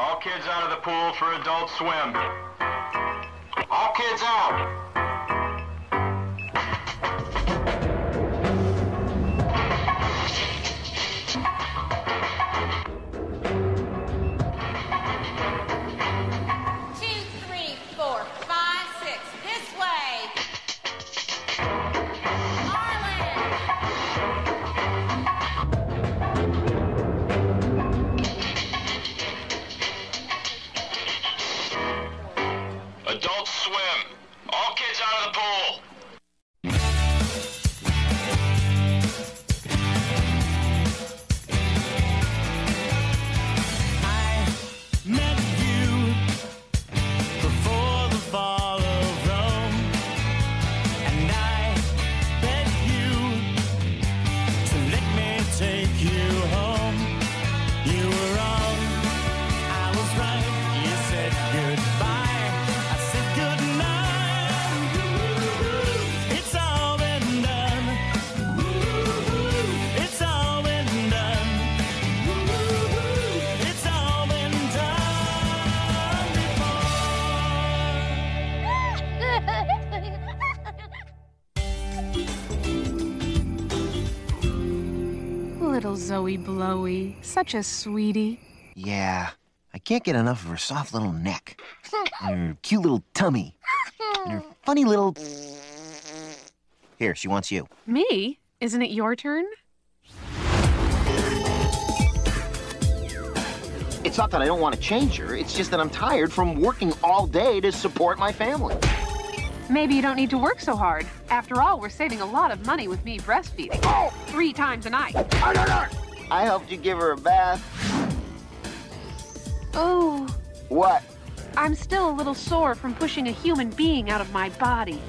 All kids out of the pool for Adult Swim. All kids out. Such a sweetie. Yeah, I can't get enough of her soft little neck, and her cute little tummy, and her funny little. Here, she wants you. Me? Isn't it your turn? It's not that I don't want to change her, it's just that I'm tired from working all day to support my family. Maybe you don't need to work so hard. After all, we're saving a lot of money with me breastfeeding. Oh! Three times a night. I helped you give her a bath. Oh, What? I'm still a little sore from pushing a human being out of my body.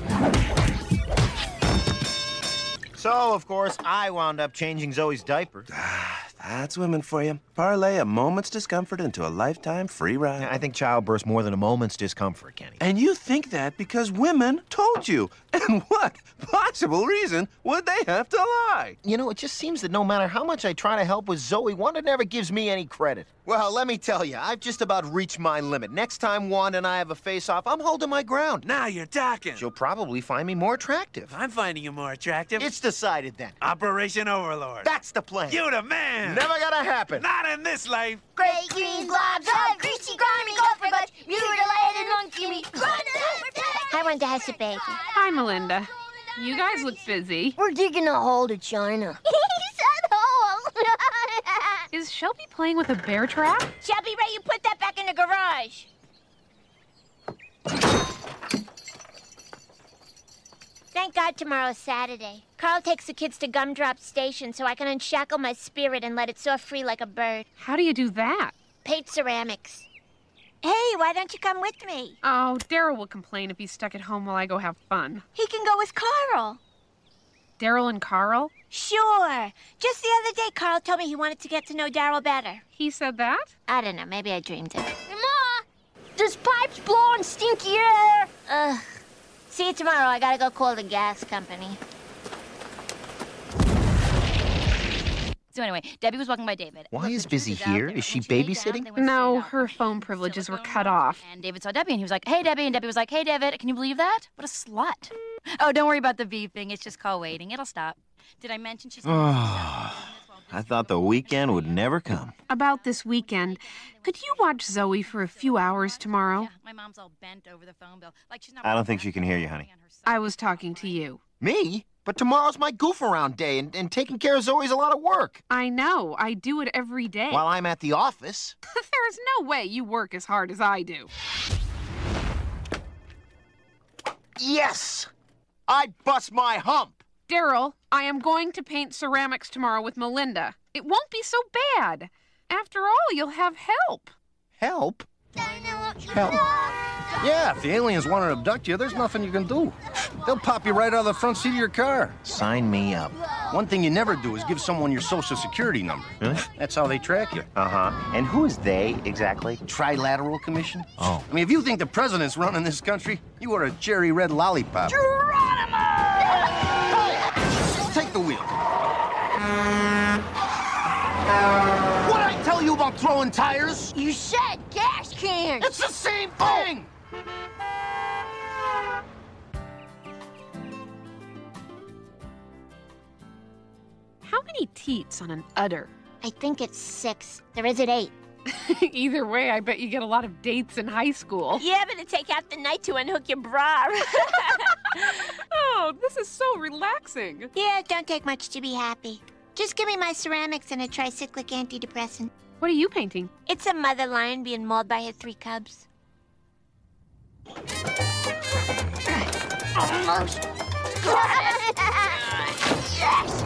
So, of course, I wound up changing Zoe's diaper. Ah, That's women for you. Parlay a moment's discomfort into a lifetime free ride. I think childbirth's more than a moment's discomfort, Kenny. And you think that because women told you. And what possible reason would they have to lie? You know, it just seems that no matter how much I try to help with Zoe, Wanda never gives me any credit. Well, let me tell you, I've just about reached my limit. Next time Wanda and I have a face-off, I'm holding my ground. Now you're talking. She'll probably find me more attractive. I'm finding you more attractive. It's decided then. Operation Overlord. That's the plan. You the man. Never gonna happen. Not in this life. Great green globs of greasy, grimy gopher butts, mutilated monkey meat. Hi, Wanda has a baby. Hi, Melinda. You guys look busy. We're digging a hole to China. he said hole. Is Shelby playing with a bear trap? Shelby Ray, you put that back in the garage. Thank God tomorrow's Saturday. Carl takes the kids to Gumdrop Station so I can unshackle my spirit and let it soar free like a bird. How do you do that? Paint ceramics. Hey, why don't you come with me? Oh, Daryl will complain if he's stuck at home while I go have fun. He can go with Carl. Daryl and Carl? Sure. Just the other day, Carl told me he wanted to get to know Daryl better. He said that? I don't know. Maybe I dreamed it. Ma, does pipes blow in stinky air? Ugh. See you tomorrow. I gotta go call the gas company. So anyway, Debbie was walking by David. Why is Bizzy out, here? they were Is she on Tuesday down, babysitting? No, her phone privileges were cut off. And David saw Debbie and he was like, "Hey, Debbie," and Debbie was like, "Hey, David, can you believe that? What a slut!" Oh, don't worry about the beeping. It's just call waiting. It'll stop. Did I mention she's? I thought the weekend would never come. About this weekend, could you watch Zoe for a few hours tomorrow? Yeah, my mom's all bent over the phone bill, like she's not. I don't think she can hear you, honey. I was talking to you. Me? But tomorrow's my goof around day, and, and taking care of Zoe's a lot of work. I know. I do it every day. While I'm at the office. There's no way you work as hard as I do. Yes! I'd bust my hump. Daryl, I am going to paint ceramics tomorrow with Melinda. It won't be so bad. After all, you'll have help. Help? Help. Yeah, if the aliens want to abduct you, there's nothing you can do. They'll pop you right out of the front seat of your car. Sign me up. One thing you never do is give someone your social security number. Really? That's how they track you. Uh huh. And who is they exactly? Trilateral Commission? Oh. I mean, if you think the president's running this country, you are a cherry red lollipop. Take throwing tires. You said gas cans. It's the same thing. How many teats on an udder? I think it's six. There is at eight. Either way, I bet you get a lot of dates in high school. Yeah, but it take half the night to unhook your bra. Oh, this is so relaxing. Yeah, it don't take much to be happy. Just give me my ceramics and a tricyclic antidepressant. What are you painting? It's a mother lion being mauled by her three cubs. Almost. yes!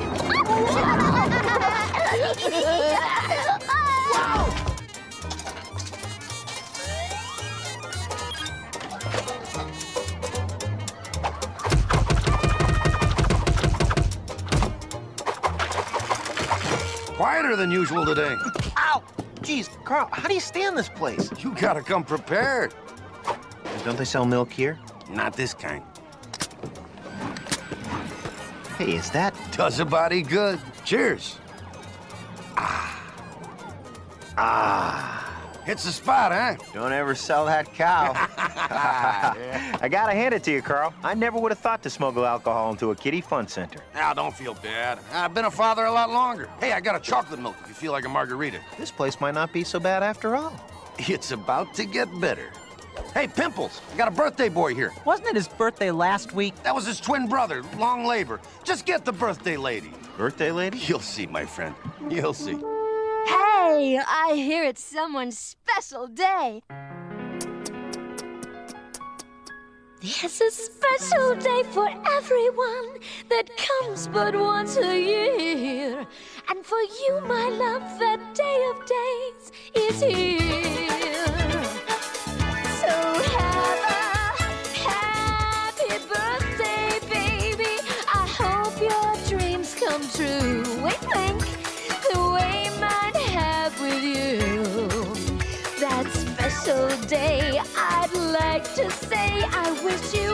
Quieter than usual today. Ow! Jeez, Carl, how do you stand this place? You gotta come prepared. Don't they sell milk here? Not this kind. Hey, is that... Does a body good. Cheers. Ah. Ah. Hits the spot, huh? Don't ever sell that cow. I gotta hand it to you, Carl. I never would have thought to smuggle alcohol into a kiddie fun center. Now, don't feel bad. I've been a father a lot longer. Hey, I got a chocolate milk if you feel like a margarita. This place might not be so bad after all. It's about to get better. Hey, Pimples, I got a birthday boy here. Wasn't it his birthday last week? That was his twin brother, long labor. Just get the birthday lady. Birthday lady? You'll see, my friend. You'll see. Hey, I hear it's someone's special day. There's a special day for everyone that comes but once a year. And for you, my love, that day of days is here. So have a happy birthday, baby. I hope your dreams come true. Special day, I'd like to say I wish you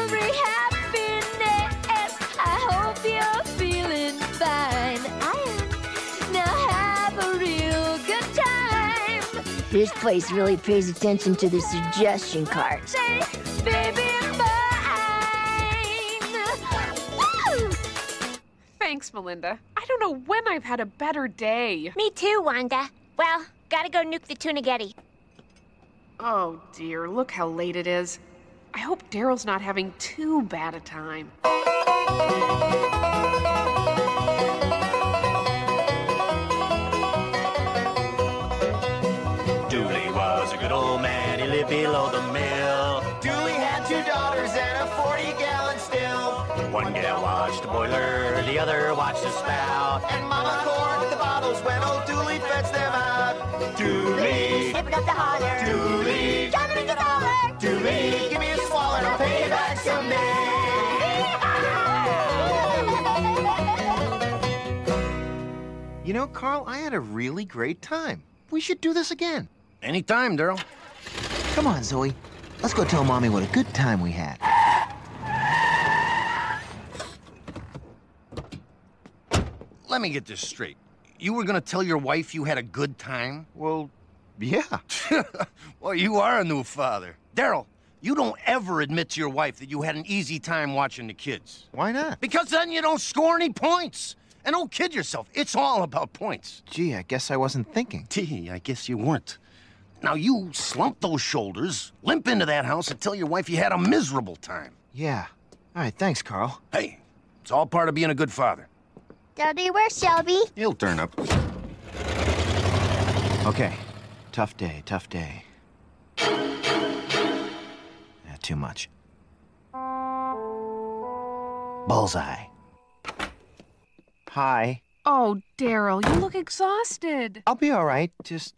every happiness. I hope you're feeling fine. I am. Now have a real good time. This place really pays attention to the suggestion cards. Say, baby, Thanks, Melinda. I don't know when I've had a better day. Me too, Wanda. Well, gotta go nuke the tuna getty. Oh dear, look how late it is. I hope Daryl's not having too bad a time. Dooley was a good old man, he lived below the mill. Dooley had two daughters and a 40-gallon still. One gal watched the boiler, the other watched the spout. And Mama corked the bottles when old Dooley fetched them out. Dooley, Snipping up the holler. Dooley, Driving in the dollar. Dooley, give me a swallow and I'll pay you back someday. You know, Carl, I had a really great time. We should do this again. Anytime, Daryl. Come on, Zoe. Let's go tell Mommy what a good time we had. Let me get this straight. You were gonna tell your wife you had a good time? Well, yeah. well, you are a new father. Daryl, you don't ever admit to your wife that you had an easy time watching the kids. Why not? Because then you don't score any points. And don't kid yourself, it's all about points. Gee, I guess I wasn't thinking. Gee, I guess you weren't. Now you slump those shoulders, limp into that house, and tell your wife you had a miserable time. Yeah. All right, thanks, Carl. Hey, it's all part of being a good father. Daddy, where's Shelby? He'll turn up. Okay. Tough day, tough day. Yeah, too much. Bullseye. Hi. Oh, Daryl, you look exhausted. I'll be all right. Just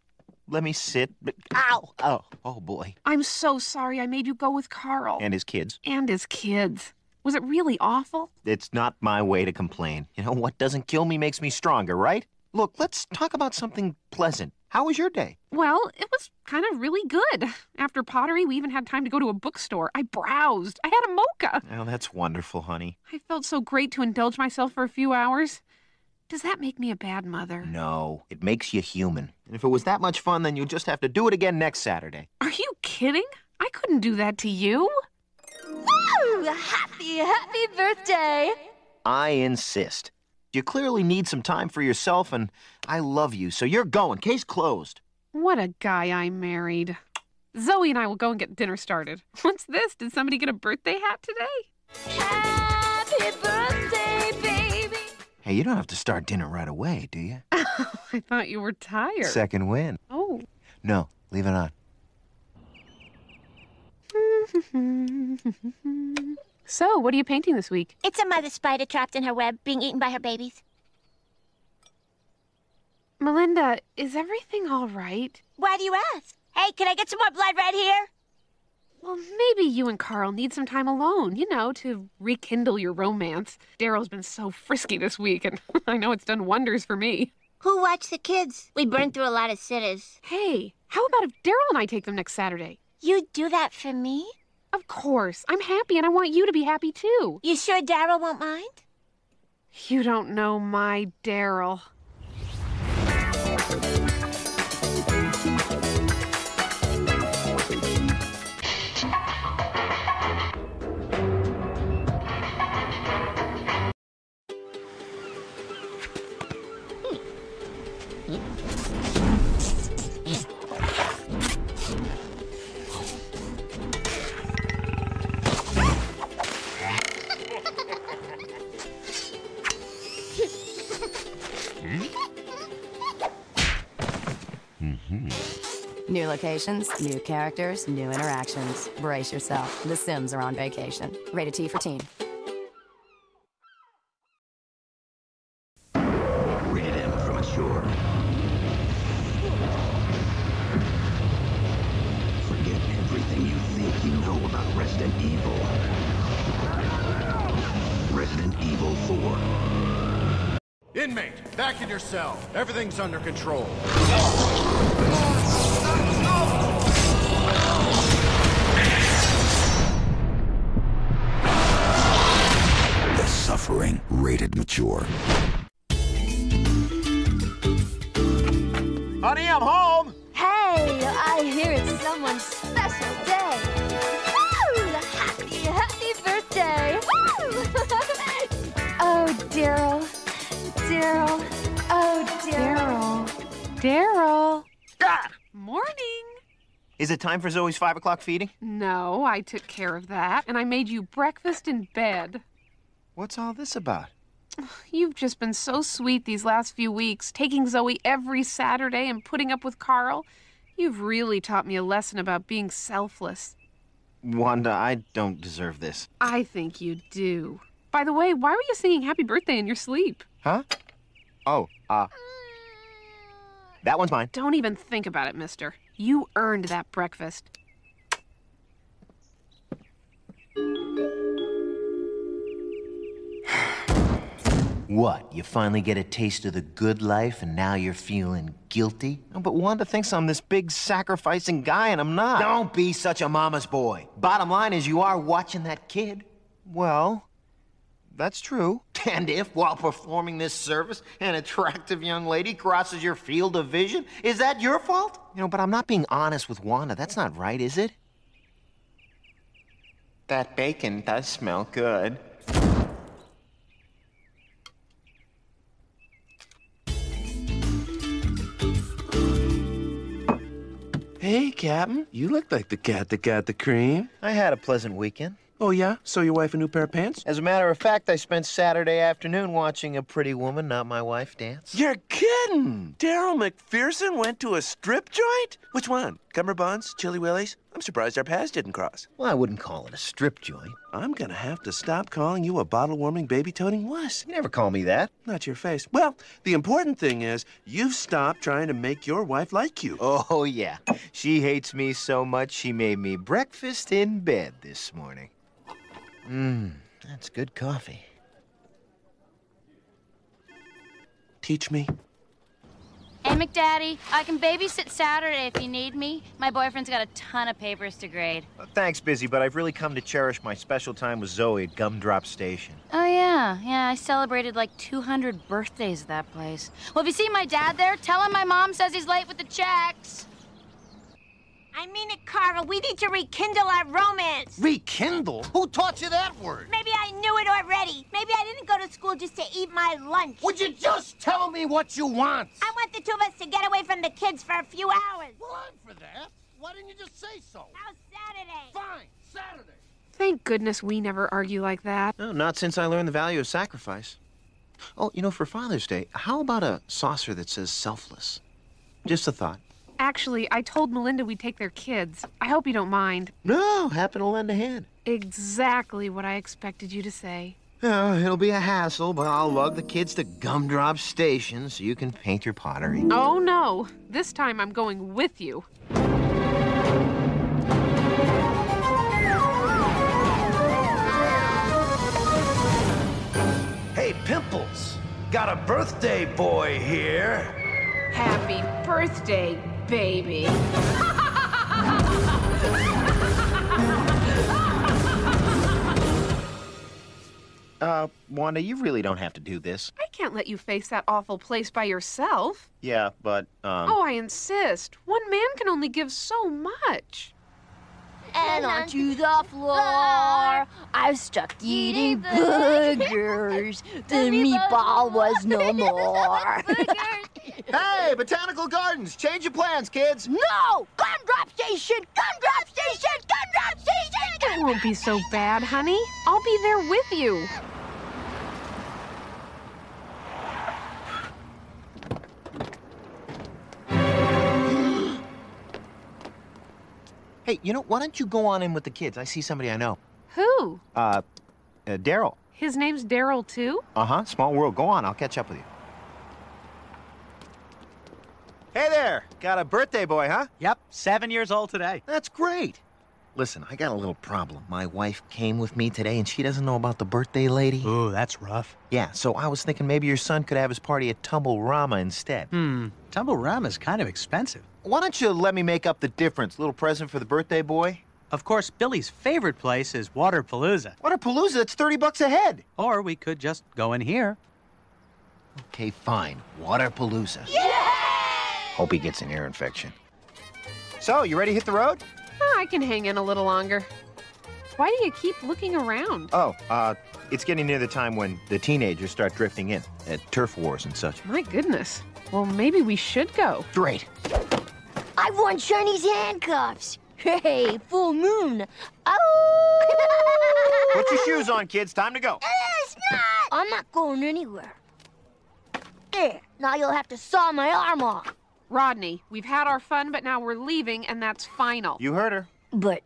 let me sit. But ow! Oh, oh boy. I'm so sorry I made you go with Carl. And his kids. And his kids. Was it really awful? It's not my way to complain. You know, what doesn't kill me makes me stronger, right? Look, let's talk about something pleasant. How was your day? Well, it was kind of really good. After pottery, we even had time to go to a bookstore. I browsed. I had a mocha. Oh, that's wonderful, honey. I felt so great to indulge myself for a few hours. Does that make me a bad mother? No, it makes you human. And if it was that much fun, then you'll just have to do it again next Saturday. Are you kidding? I couldn't do that to you. Woo! Happy, happy birthday! I insist. You clearly need some time for yourself, and I love you, so you're going. Case closed. What a guy I married. Zoe and I will go and get dinner started. What's this? Did somebody get a birthday hat today? Happy birthday, baby! Hey, you don't have to start dinner right away, do you? I thought you were tired. Second win. Oh. No, leave it on. So, what are you painting this week? It's a mother spider trapped in her web, being eaten by her babies. Melinda, is everything all right? Why do you ask? Hey, can I get some more blood right here? Well, maybe you and Carl need some time alone, you know, to rekindle your romance. Daryl's been so frisky this week, and I know it's done wonders for me. Who watched the kids? We burned through a lot of sitters. Hey, how about if Daryl and I take them next Saturday? You'd do that for me? Of course. I'm happy, and I want you to be happy too. You sure Daryl won't mind? You don't know my Daryl. New locations, new characters, new interactions. Brace yourself. The Sims are on vacation. Rated T for teen. Rated M for mature. Forget everything you think you know about Resident Evil. Resident Evil 4. Inmate, back in your cell. Everything's under control. Rated mature. Honey, I'm home. Hey, I hear it's someone's special day. Woo! Happy, happy birthday! Woo! oh, Daryl. Daryl. Oh, Daryl. Daryl. Ah! Morning. Is it time for Zoe's five o'clock feeding? No, I took care of that, and I made you breakfast in bed. What's all this about? You've just been so sweet these last few weeks, taking Zoe every Saturday and putting up with Carl. You've really taught me a lesson about being selfless. Wanda, I don't deserve this. I think you do. By the way, why were you singing happy birthday in your sleep? Huh? Oh, uh. That one's mine. Don't even think about it, mister. You earned that breakfast. What? You finally get a taste of the good life and now you're feeling guilty? No, but Wanda thinks I'm this big sacrificing guy and I'm not. Don't be such a mama's boy. Bottom line is you are watching that kid. Well, that's true. And if, while performing this service, an attractive young lady crosses your field of vision, is that your fault? You know, but I'm not being honest with Wanda. That's not right, is it? That bacon does smell good. Hey, Captain. You look like the cat that got the cream. I had a pleasant weekend. Oh, yeah? So your wife a new pair of pants? As a matter of fact, I spent Saturday afternoon watching a pretty woman, not my wife, dance. You're kidding! Daryl McPherson went to a strip joint? Which one? Cumberbuns? Chili Willies? I'm surprised our paths didn't cross. Well, I wouldn't call it a strip joint. I'm gonna have to stop calling you a bottle-warming, baby-toting wuss. You never call me that. Not your face. Well, the important thing is you've stopped trying to make your wife like you. Oh, yeah. She hates me so much she made me breakfast in bed this morning. Mmm, that's good coffee. Teach me. Hey, McDaddy, I can babysit Saturday if you need me. My boyfriend's got a ton of papers to grade. Uh, thanks, Bizzy, but I've really come to cherish my special time with Zoe at Gumdrop Station. Oh, yeah. Yeah, I celebrated like 200 birthdays at that place. Well, if you see my dad there, tell him my mom says he's late with the checks. I mean it, Carl. We need to rekindle our romance. Rekindle? Who taught you that word? Maybe I knew it already. Maybe I didn't go to school just to eat my lunch. Would you just tell me what you want? I want the two of us to get away from the kids for a few hours. Well, I'm for that. Why didn't you just say so? How's Saturday? Fine, Saturday. Thank goodness we never argue like that. No, not since I learned the value of sacrifice. Oh, you know, for Father's Day, how about a saucer that says selfless? Just a thought. Actually, I told Melinda we'd take their kids. I hope you don't mind. No, happen to lend a hand. Exactly what I expected you to say. Oh, it'll be a hassle, but I'll lug the kids to Gumdrop Station so you can paint your pottery. Oh, no. This time I'm going with you. Hey, Pimples. Got a birthday boy here. Happy birthday, baby. Uh, Wanda, you really don't have to do this. I can't let you face that awful place by yourself. Yeah, but, um... Oh, I insist. One man can only give so much. And onto the floor, I was stuck eating burgers. The meatball was no more. Hey, Botanical Gardens, change your plans, kids. No! Gumdrop station! Gumdrop station! Gumdrop station! It won't be so bad, honey. I'll be there with you. Hey, you know, why don't you go on in with the kids? I see somebody I know. Who? Uh, uh Daryl. His name's Daryl, too? Uh-huh, small world. Go on, I'll catch up with you. Hey there! Got a birthday boy, huh? Yep, seven years old today. That's great. Listen, I got a little problem. My wife came with me today, and she doesn't know about the birthday lady. Ooh, that's rough. Yeah, so I was thinking maybe your son could have his party at Tumble Rama instead. Hmm, Tumble Rama's kind of expensive. Why don't you let me make up the difference? Little present for the birthday boy? Of course, Billy's favorite place is Waterpalooza. Waterpalooza, that's 30 bucks a head. Or we could just go in here. Okay, fine. Waterpalooza. Yeah! Hope he gets an ear infection. So, you ready to hit the road? Oh, I can hang in a little longer. Why do you keep looking around? Oh, uh, it's getting near the time when the teenagers start drifting in at turf wars and such. My goodness. Well, maybe we should go. Great. I want Chinese handcuffs. Hey, full moon. Oh! Put your shoes on, kids. Time to go. Eh, it's not. I'm not going anywhere. There. Now you'll have to saw my arm off. Rodney, we've had our fun, but now we're leaving, and that's final. You heard her. But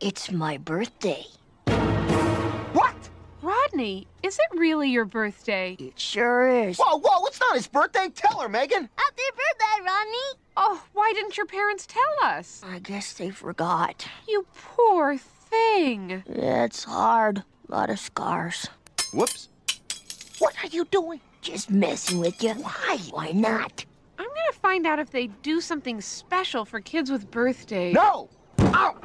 it's my birthday. What? Rodney, is it really your birthday? It sure is. Whoa, whoa, it's not his birthday. Tell her, Megan. Happy birthday, Rodney. Oh, why didn't your parents tell us? I guess they forgot. You poor thing. It's hard. A lot of scars. Whoops. What are you doing? Just messing with you. Why? Why not? I'm gonna find out if they do something special for kids with birthdays. No! Ow!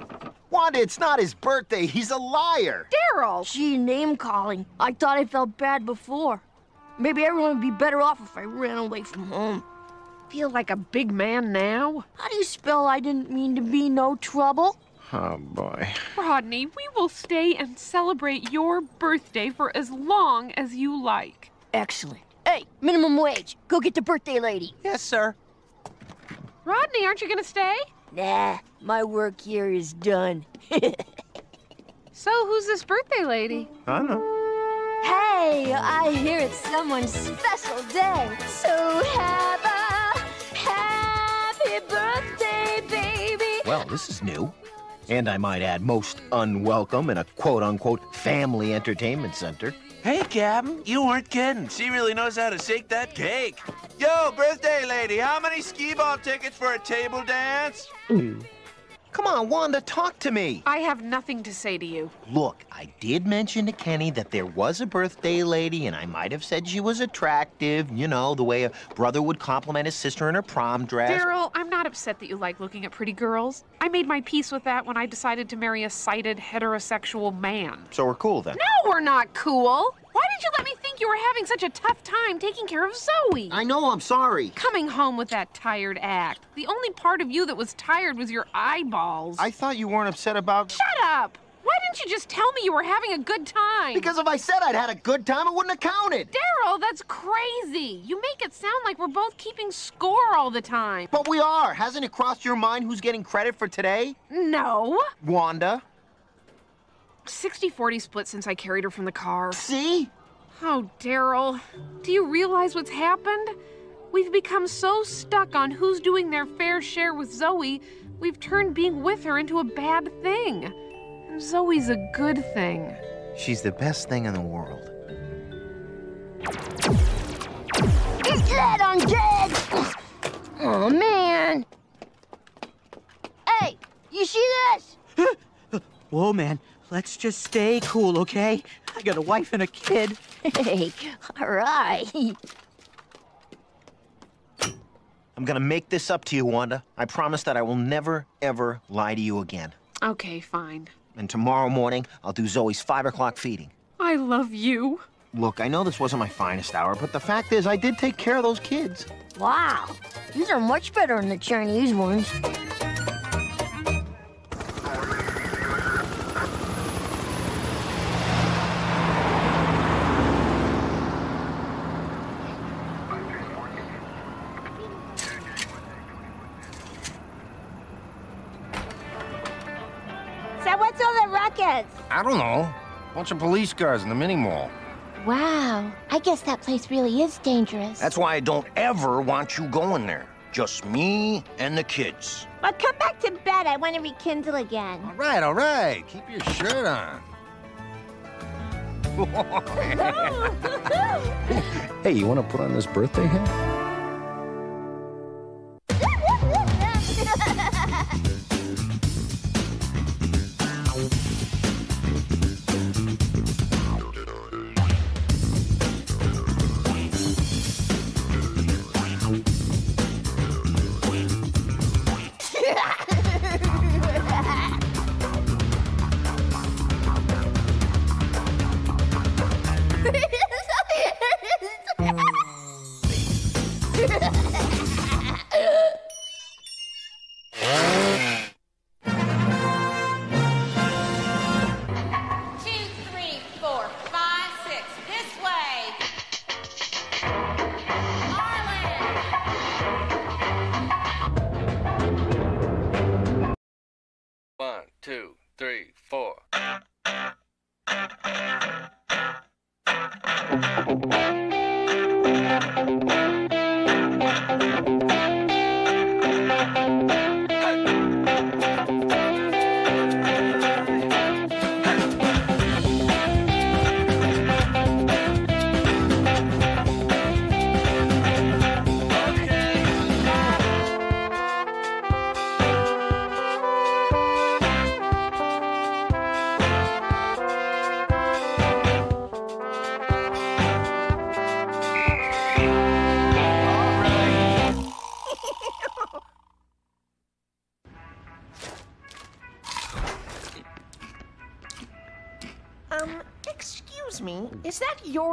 Wanda, it's not his birthday. He's a liar. Daryl! Gee, name calling. I thought I felt bad before. Maybe everyone would be better off if I ran away from home. Feel like a big man now? How do you spell I didn't mean to be no trouble? Oh, boy. Rodney, we will stay and celebrate your birthday for as long as you like. Excellent. Hey, minimum wage. Go get the birthday lady. Yes, sir. Rodney, aren't you gonna stay? Nah, my work here is done. so, who's this birthday lady? I don't know. Hey, I hear it's someone's special day. So have a happy birthday, baby. Well, this is new. And I might add, most unwelcome in a quote unquote family entertainment center. Hey, Captain, you weren't kidding. She really knows how to shake that cake. Yo, birthday lady, how many skee ball tickets for a table dance? Mm. Come on, Wanda, talk to me. I have nothing to say to you. Look, I did mention to Kenny that there was a birthday lady, and I might have said she was attractive, you know, the way a brother would compliment his sister in her prom dress. Daryl, I'm not upset that you like looking at pretty girls. I made my peace with that when I decided to marry a sighted heterosexual man. So we're cool then. No, we're not cool. Why did you let me think you were having such a tough time taking care of Zoe? I know, I'm sorry. Coming home with that tired act. The only part of you that was tired was your eyeballs. I thought you weren't upset about. Shut up! Why didn't you just tell me you were having a good time? Because if I said I'd had a good time, it wouldn't have counted. Daryl, that's crazy. You make it sound like we're both keeping score all the time. But we are. Hasn't it crossed your mind who's getting credit for today? No. Wanda. 60-40 split since I carried her from the car. See? Oh, Daryl, do you realize what's happened? We've become so stuck on who's doing their fair share with Zoe, we've turned being with her into a bad thing. And Zoe's a good thing. She's the best thing in the world. Eat that on kids! Oh, man. Hey, you see this? Whoa, man. Let's just stay cool, okay? I got a wife and a kid. Hey, all right. I'm gonna make this up to you, Wanda. I promise that I will never, ever lie to you again. Okay, fine. And tomorrow morning, I'll do Zoe's five o'clock feeding. I love you. Look, I know this wasn't my finest hour, but the fact is, I did take care of those kids. Wow, these are much better than the Chinese ones. I don't know. Bunch of police cars in the mini mall. Wow, I guess that place really is dangerous. That's why I don't ever want you going there. Just me and the kids. Well, come back to bed. I want to rekindle again. All right, all right. Keep your shirt on. Hey, you want to put on this birthday hat?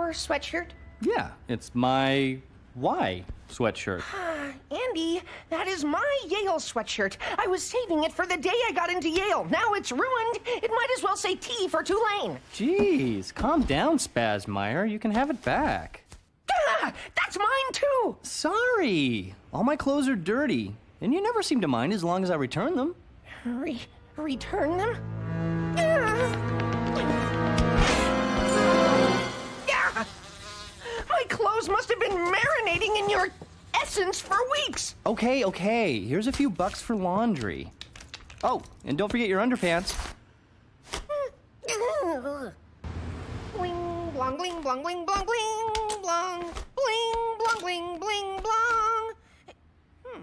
Your sweatshirt? Yeah, it's my Y sweatshirt. Ah, Andy, that is my Yale sweatshirt. I was saving it for the day I got into Yale. Now it's ruined. It might as well say T for Tulane. Jeez, calm down, Spazmeyer. You can have it back. Ah, that's mine too. Sorry. All my clothes are dirty, and you never seem to mind as long as I return them. Re- return them? Clothes must have been marinating in your essence for weeks. Okay, okay. Here's a few bucks for laundry. Oh, and don't forget your underpants. Bling, blong, bling, blong, bling, blong, bling, blong, bling, blong, bling, bling, blong. Hmm.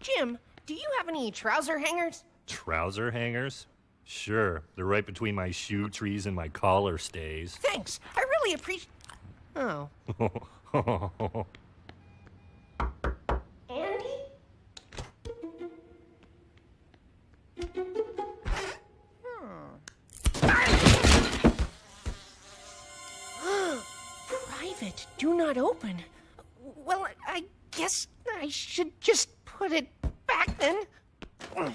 Jim, do you have any trouser hangers? Trouser hangers? Sure, they're right between my shoe trees and my collar stays. Thanks. I really appreciate. Oh. Andy? Hmm. Private. Do not open. Well, I- I guess I should just put it back then. Hmm.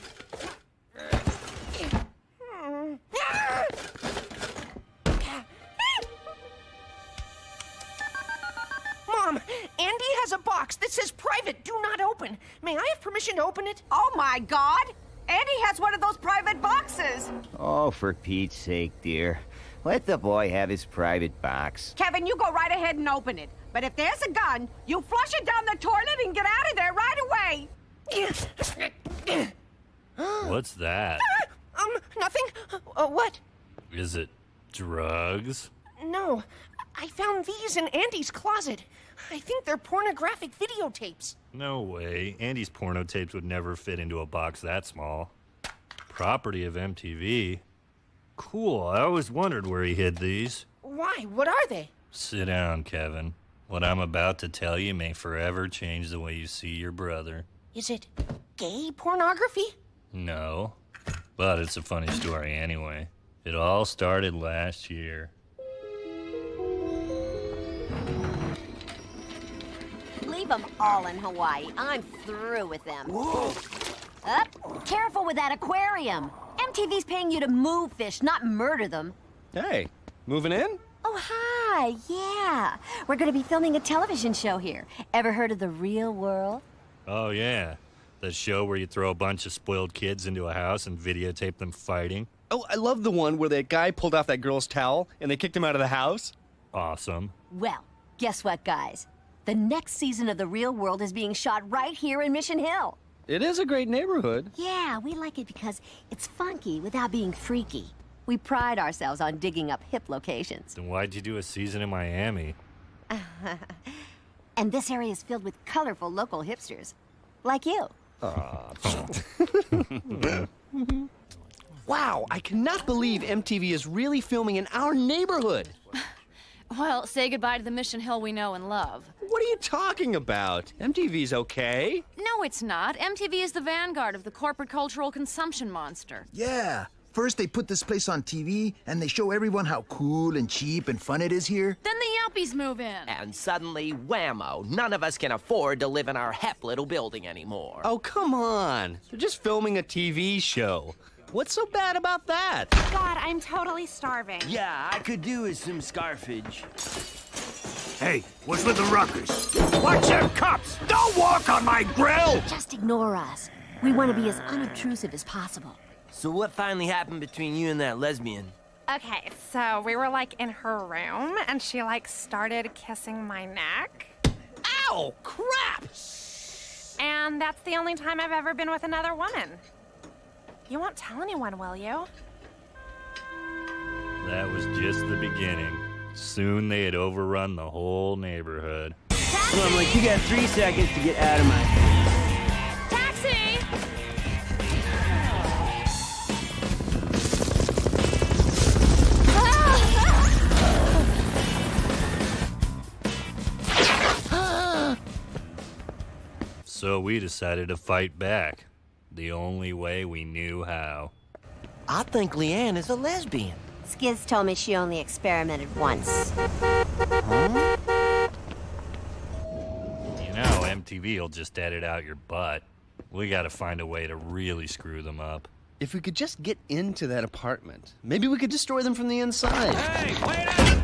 Mom, Andy has a box that says private, do not open. May I have permission to open it? Oh my god! Andy has one of those private boxes! Oh, for Pete's sake, dear. Let the boy have his private box. Kevin, you go right ahead and open it. But if there's a gun, you flush it down the toilet and get out of there right away! What's that? Um, nothing. Uh, what? Is it drugs? No, I found these in Andy's closet. I think they're pornographic videotapes. No way. Andy's porno tapes would never fit into a box that small. Property of MTV. Cool. I always wondered where he hid these. Why? What are they? Sit down, Kevin. What I'm about to tell you may forever change the way you see your brother. Is it gay pornography? No. But it's a funny story anyway. It all started last year. Leave them all in Hawaii. I'm through with them. Up. Careful with that aquarium. MTV's paying you to move fish, not murder them. Hey, moving in? Oh, hi. Yeah. We're going to be filming a television show here. Ever heard of The Real World? Oh, yeah. The show where you throw a bunch of spoiled kids into a house and videotape them fighting. Oh, I love the one where that guy pulled off that girl's towel and they kicked him out of the house. Awesome. Well, guess what, guys? The next season of The Real World is being shot right here in Mission Hill. It is a great neighborhood. Yeah, we like it because it's funky without being freaky. We pride ourselves on digging up hip locations. Then why'd you do a season in Miami? and this area is filled with colorful local hipsters. Like you. wow, I cannot believe MTV is really filming in our neighborhood. Well, say goodbye to the Mission Hill we know and love. What are you talking about? MTV's okay. No, it's not. MTV is the vanguard of the corporate cultural consumption monster. Yeah. First, they put this place on TV, and they show everyone how cool and cheap and fun it is here. Then the Yuppies move in. And suddenly, whammo, none of us can afford to live in our hep little building anymore. Oh, come on. They're just filming a TV show. What's so bad about that? God, I'm totally starving. Yeah, I could do with some scarfage. Hey, what's with the ruckus? Watch your cups! Don't walk on my grill! Just ignore us. We want to be as unobtrusive as possible. So what finally happened between you and that lesbian? Okay, so we were like in her room and she like started kissing my neck. Ow! Crap! And that's the only time I've ever been with another woman. You won't tell anyone, will you? That was just the beginning. Soon they had overrun the whole neighborhood. So I'm like, you got three seconds to get out of my Taxi! So we decided to fight back. The only way we knew how. I think Leanne is a lesbian. Skiz told me she only experimented once. You know, MTV will just edit out your butt. We gotta find a way to really screw them up. If we could just get into that apartment, maybe we could destroy them from the inside.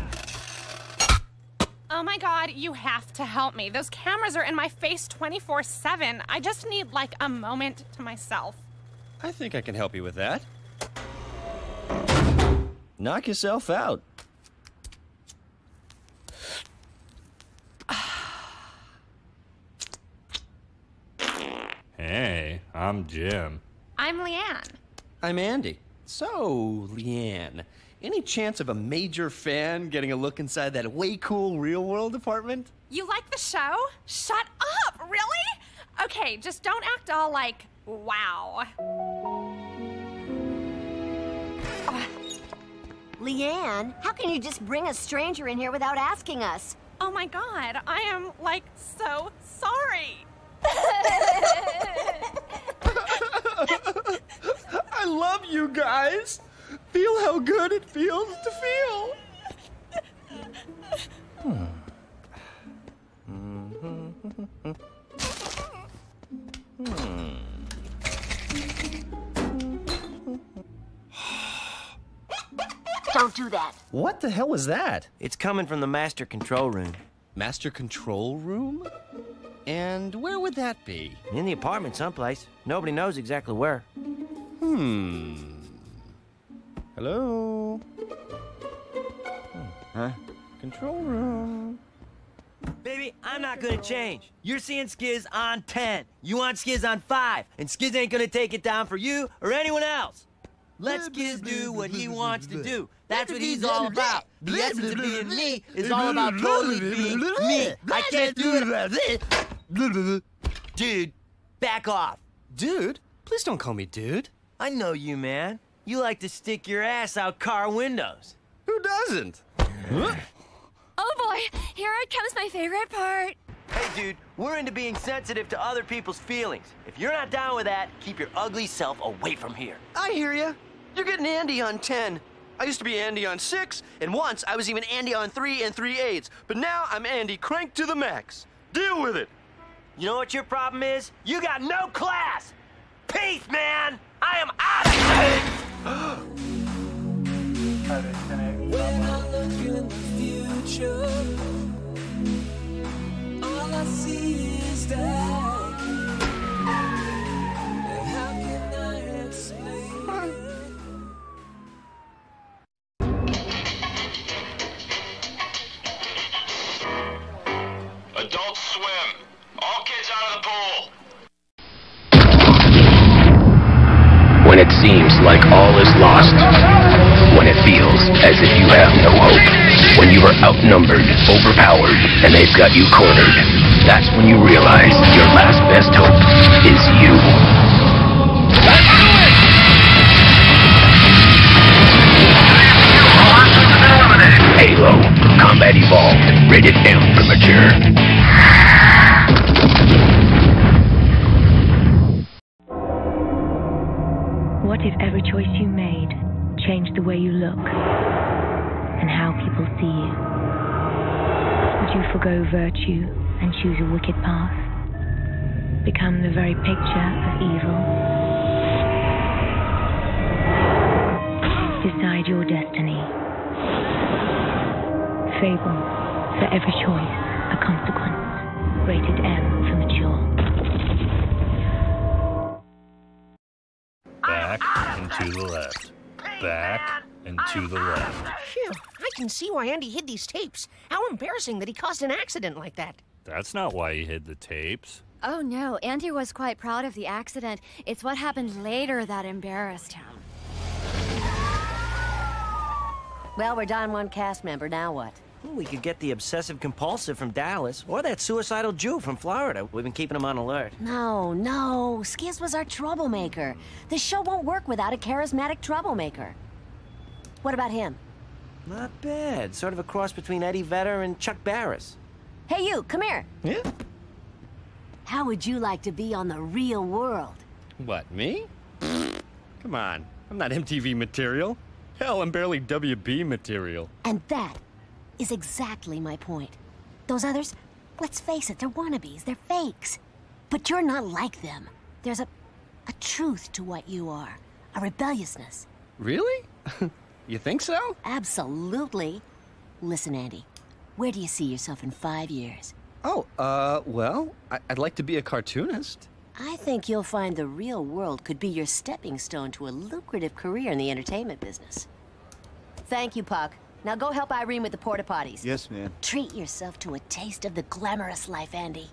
Oh my god, you have to help me. Those cameras are in my face 24 7. I just need like a moment to myself. I think I can help you with that. Knock yourself out. Hey, I'm Jim. I'm Leanne. I'm Andy. So, Leanne, any chance of a major fan getting a look inside that way cool real world apartment? You like the show? Shut up, really? Okay, just don't act all like, wow. Uh, Leanne, how can you just bring a stranger in here without asking us? Oh my god, I am like so sorry. I love you guys. Feel how good it feels to feel. Don't do that. What the hell was that? It's coming from the master control room. Master control room? And where would that be? In the apartment someplace. Nobody knows exactly where. Hmm. Hello? Hmm. Huh? Control room. Baby, I'm not gonna change. You're seeing Skiz on 10. You want Skiz on 5. And Skiz ain't gonna take it down for you or anyone else. Let Skiz do what he wants to do. That's what he's all about. The essence of being me is all about totally being me. I can't do it. Dude, back off. Dude? Please don't call me dude. I know you, man. You like to stick your ass out car windows. Who doesn't? Huh? Oh boy, here comes my favorite part. Hey, dude, we're into being sensitive to other people's feelings. If you're not down with that, keep your ugly self away from here. I hear ya. You're getting Andy on 10. I used to be Andy on 6, and once I was even Andy on 3 and 3 eighths. But now I'm Andy cranked to the max. Deal with it. You know what your problem is? You got no class! Peace, man! I am out of here! When I look in the future, all I see is that. How can I explain? Adult swim. All kids out of the pool. When it seems like all is lost. When it feels as if you have no hope. When you are outnumbered, overpowered, and they've got you cornered. That's when you realize your last best hope is you. Halo. Combat Evolved. Rated M for mature. If every choice you made changed the way you look and how people see you? Would you forgo virtue and choose a wicked path? Become the very picture of evil? Decide your destiny. Fable. For every choice, a consequence. Rated M for mature. Back and to the left. Back and to the left. Phew, I can see why Andy hid these tapes. How embarrassing that he caused an accident like that. That's not why he hid the tapes. Oh no, Andy was quite proud of the accident. It's what happened later that embarrassed him. Well, we're down one cast member. Now what? We could get the obsessive compulsive from Dallas or that suicidal Jew from Florida. We've been keeping him on alert. No, no. Skiz was our troublemaker. This show won't work without a charismatic troublemaker. What about him? Not bad. Sort of a cross between Eddie Vedder and Chuck Barris. Hey, you, come here. Yeah? How would you like to be on the real world? What, me? Come on. I'm not MTV material. Hell, I'm barely WB material. And that is exactly my point. Those others, let's face it, they're wannabes, they're fakes. But you're not like them. There's a, a truth to what you are, a rebelliousness. Really? you think so? Absolutely. Listen, Andy, where do you see yourself in five years? Oh, uh, well, I- I'd like to be a cartoonist. I think you'll find the real world could be your stepping stone to a lucrative career in the entertainment business. Thank you, Puck. Now go help Irene with the porta potties. Yes, ma'am. Treat yourself to a taste of the glamorous life, Andy.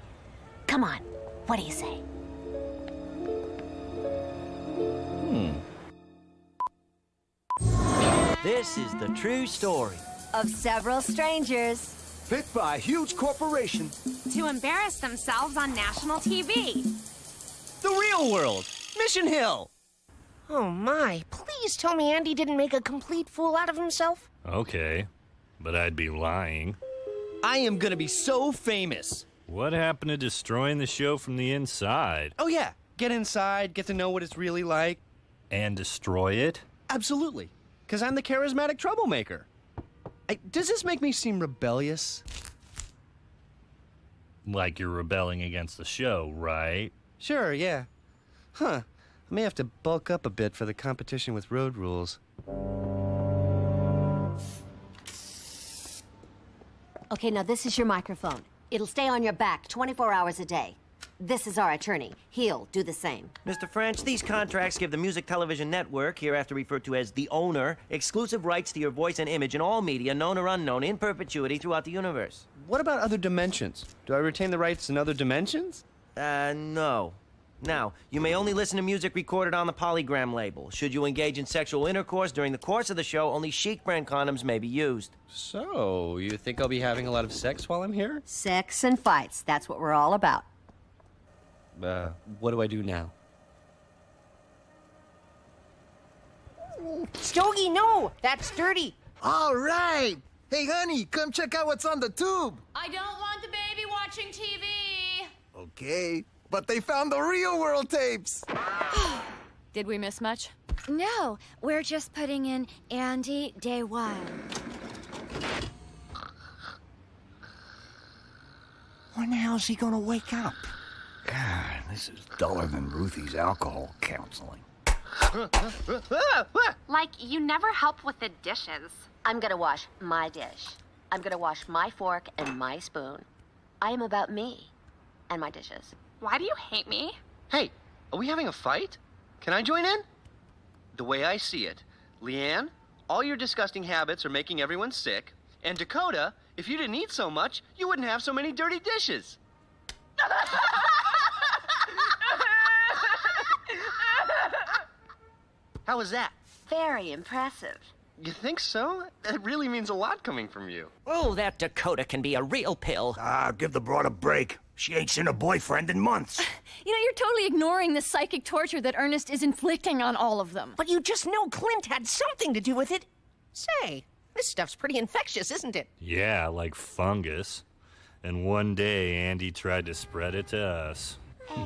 Come on, what do you say? Hmm. This is the true story. Of several strangers. Picked by a huge corporation. To embarrass themselves on national TV. The real world. Mission Hill. Oh my, please tell me Andy didn't make a complete fool out of himself. Okay, but I'd be lying. I am gonna be so famous. What happened to destroying the show from the inside? Oh, yeah. Get inside, get to know what it's really like. And destroy it? Absolutely. Because I'm the charismatic troublemaker. I, does this make me seem rebellious? Like you're rebelling against the show, right? Sure, yeah. Huh. I may have to bulk up a bit for the competition with road rules. Okay, now this is your microphone. It'll stay on your back 24 hours a day. This is our attorney. He'll do the same. Mr. French, these contracts give the Music Television Network, hereafter referred to as the owner, exclusive rights to your voice and image in all media, known or unknown, in perpetuity throughout the universe. What about other dimensions? Do I retain the rights in other dimensions? Uh, no. Now, you may only listen to music recorded on the polygram label. Should you engage in sexual intercourse during the course of the show, only Sheik brand condoms may be used. So, you think I'll be having a lot of sex while I'm here? Sex and fights. That's what we're all about. Uh, what do I do now? Stogie, no! That's dirty. All right. Hey, honey, come check out what's on the tube. I don't want the baby watching TV. Okay, but they found the real world tapes. Did we miss much? No, we're just putting in Andy Day One. When the hell's he gonna wake up? God, this is duller than Ruthie's alcohol counseling. Like, you never help with the dishes. I'm gonna wash my dish. I'm gonna wash my fork and my spoon. I am about me and my dishes. Why do you hate me? Hey, are we having a fight? Can I join in? The way I see it, Leanne, all your disgusting habits are making everyone sick. And Dakota, if you didn't eat so much, you wouldn't have so many dirty dishes. How was that? Very impressive. You think so? That really means a lot coming from you. Oh, that Dakota can be a real pill. Ah, give the broad a break. She ain't seen a boyfriend in months. You know, you're totally ignoring the psychic torture that Ernest is inflicting on all of them. But you just know Clint had something to do with it. Say, this stuff's pretty infectious, isn't it? Yeah, like fungus. And one day Andy tried to spread it to us.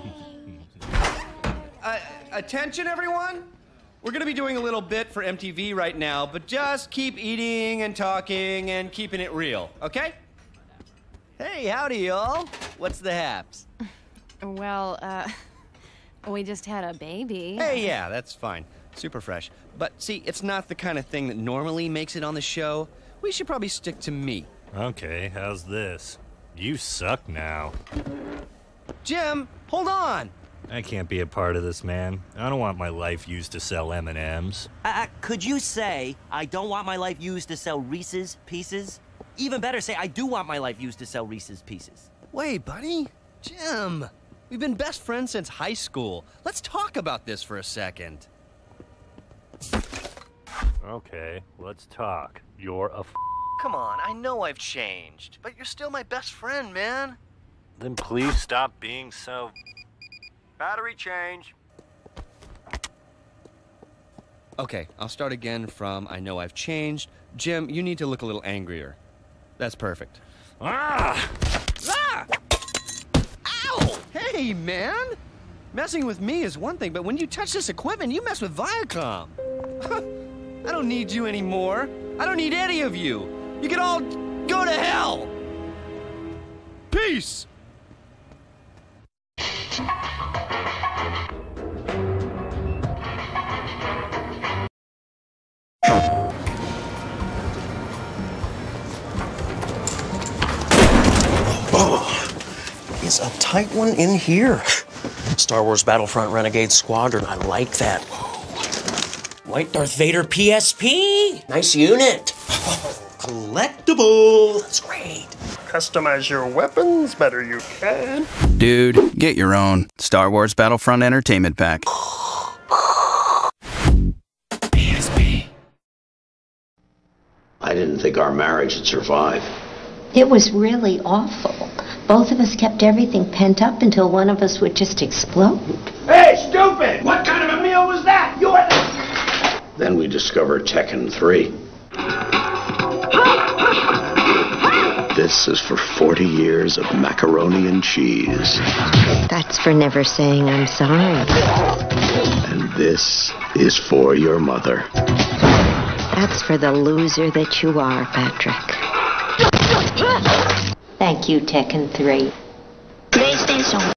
Uh, attention, everyone! We're gonna be doing a little bit for MTV right now, but just keep eating and talking and keeping it real, okay? Hey, howdy, y'all. What's the haps? Well, uh, we just had a baby. Hey, yeah, that's fine. Super fresh. But see, it's not the kind of thing that normally makes it on the show. We should probably stick to me. Okay, how's this? You suck now. Jim, hold on! I can't be a part of this, man. I don't want my life used to sell M&Ms. Uh, could you say, I don't want my life used to sell Reese's Pieces? Even better, say, I do want my life used to sell Reese's Pieces. Wait, buddy. Jim, we've been best friends since high school. Let's talk about this for a second. Okay, let's talk. You're a f- Come on, I know I've changed, but you're still my best friend, man. Then please stop being so... Battery change. Okay, I'll start again from I know I've changed. Jim, you need to look a little angrier. That's perfect. Ah! Ah! Ow! Hey, man! Messing with me is one thing, but when you touch this equipment, you mess with Viacom. I don't need you anymore. I don't need any of you. You can all go to hell. Peace! It's a tight one in here. Star Wars Battlefront Renegade Squadron. I like that. White Darth Vader PSP. Nice unit. Collectible. That's great. Customize your weapons better you can. Dude, get your own Star Wars Battlefront Entertainment Pack. PSP. I didn't think our marriage would survive. It was really awful. Both of us kept everything pent up until one of us would just explode. Hey, stupid! What kind of a meal was that? You had... Then we discover Tekken 3. this is for 40 years of macaroni and cheese. That's for never saying I'm sorry. And this is for your mother. That's for the loser that you are, Patrick. Thank you, Tekken 3. PlayStation.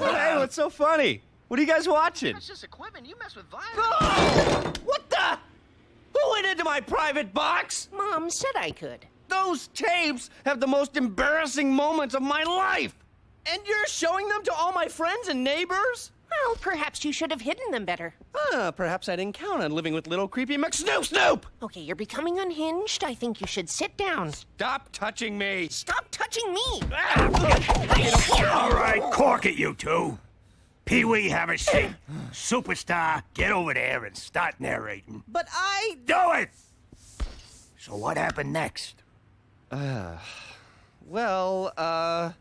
hey, what's so funny? What are you guys watching? That's just equipment. You mess with Viacom. What the? Who went into my private box? Mom said I could. Those tapes have the most embarrassing moments of my life. And you're showing them to all my friends and neighbors? Well, perhaps you should have hidden them better. Ah, perhaps I didn't count on living with little creepy McSnoop Snoop. Okay, you're becoming unhinged. I think you should sit down. Stop touching me. Stop touching me. All right, cork it, you two. Pee Wee, have a seat. Superstar, get over there and start narrating. But I. Do it! So, what happened next? Uh, well, uh,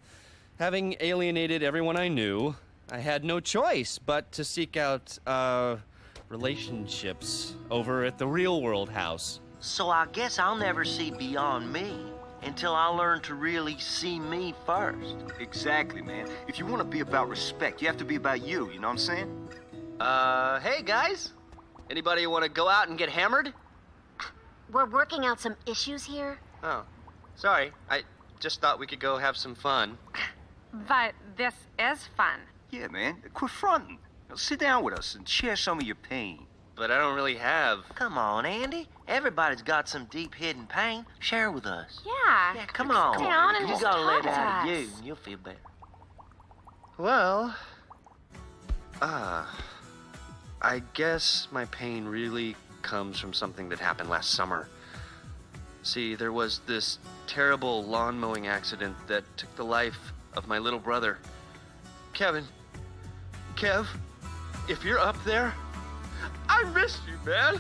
having alienated everyone I knew, I had no choice but to seek out, uh, relationships over at the real world house. So I guess I'll never see beyond me until I learn to really see me first. Exactly, man. If you want to be about respect, you have to be about you, you know what I'm saying? Uh, hey guys. Anybody want to go out and get hammered? We're working out some issues here. Oh, sorry. I just thought we could go have some fun. But this is fun. Yeah, man. Quit fronting. Now, sit down with us and share some of your pain. But I don't really have. Come on, Andy. Everybody's got some deep hidden pain. Share with us. Yeah. Yeah, come on. Sit down and you just gotta let talk it out of you, and you'll feel better. Well, ah, I guess my pain really comes from something that happened last summer. See, there was this terrible lawn mowing accident that took the life of my little brother. Kevin, Kev, if you're up there, I missed you, man.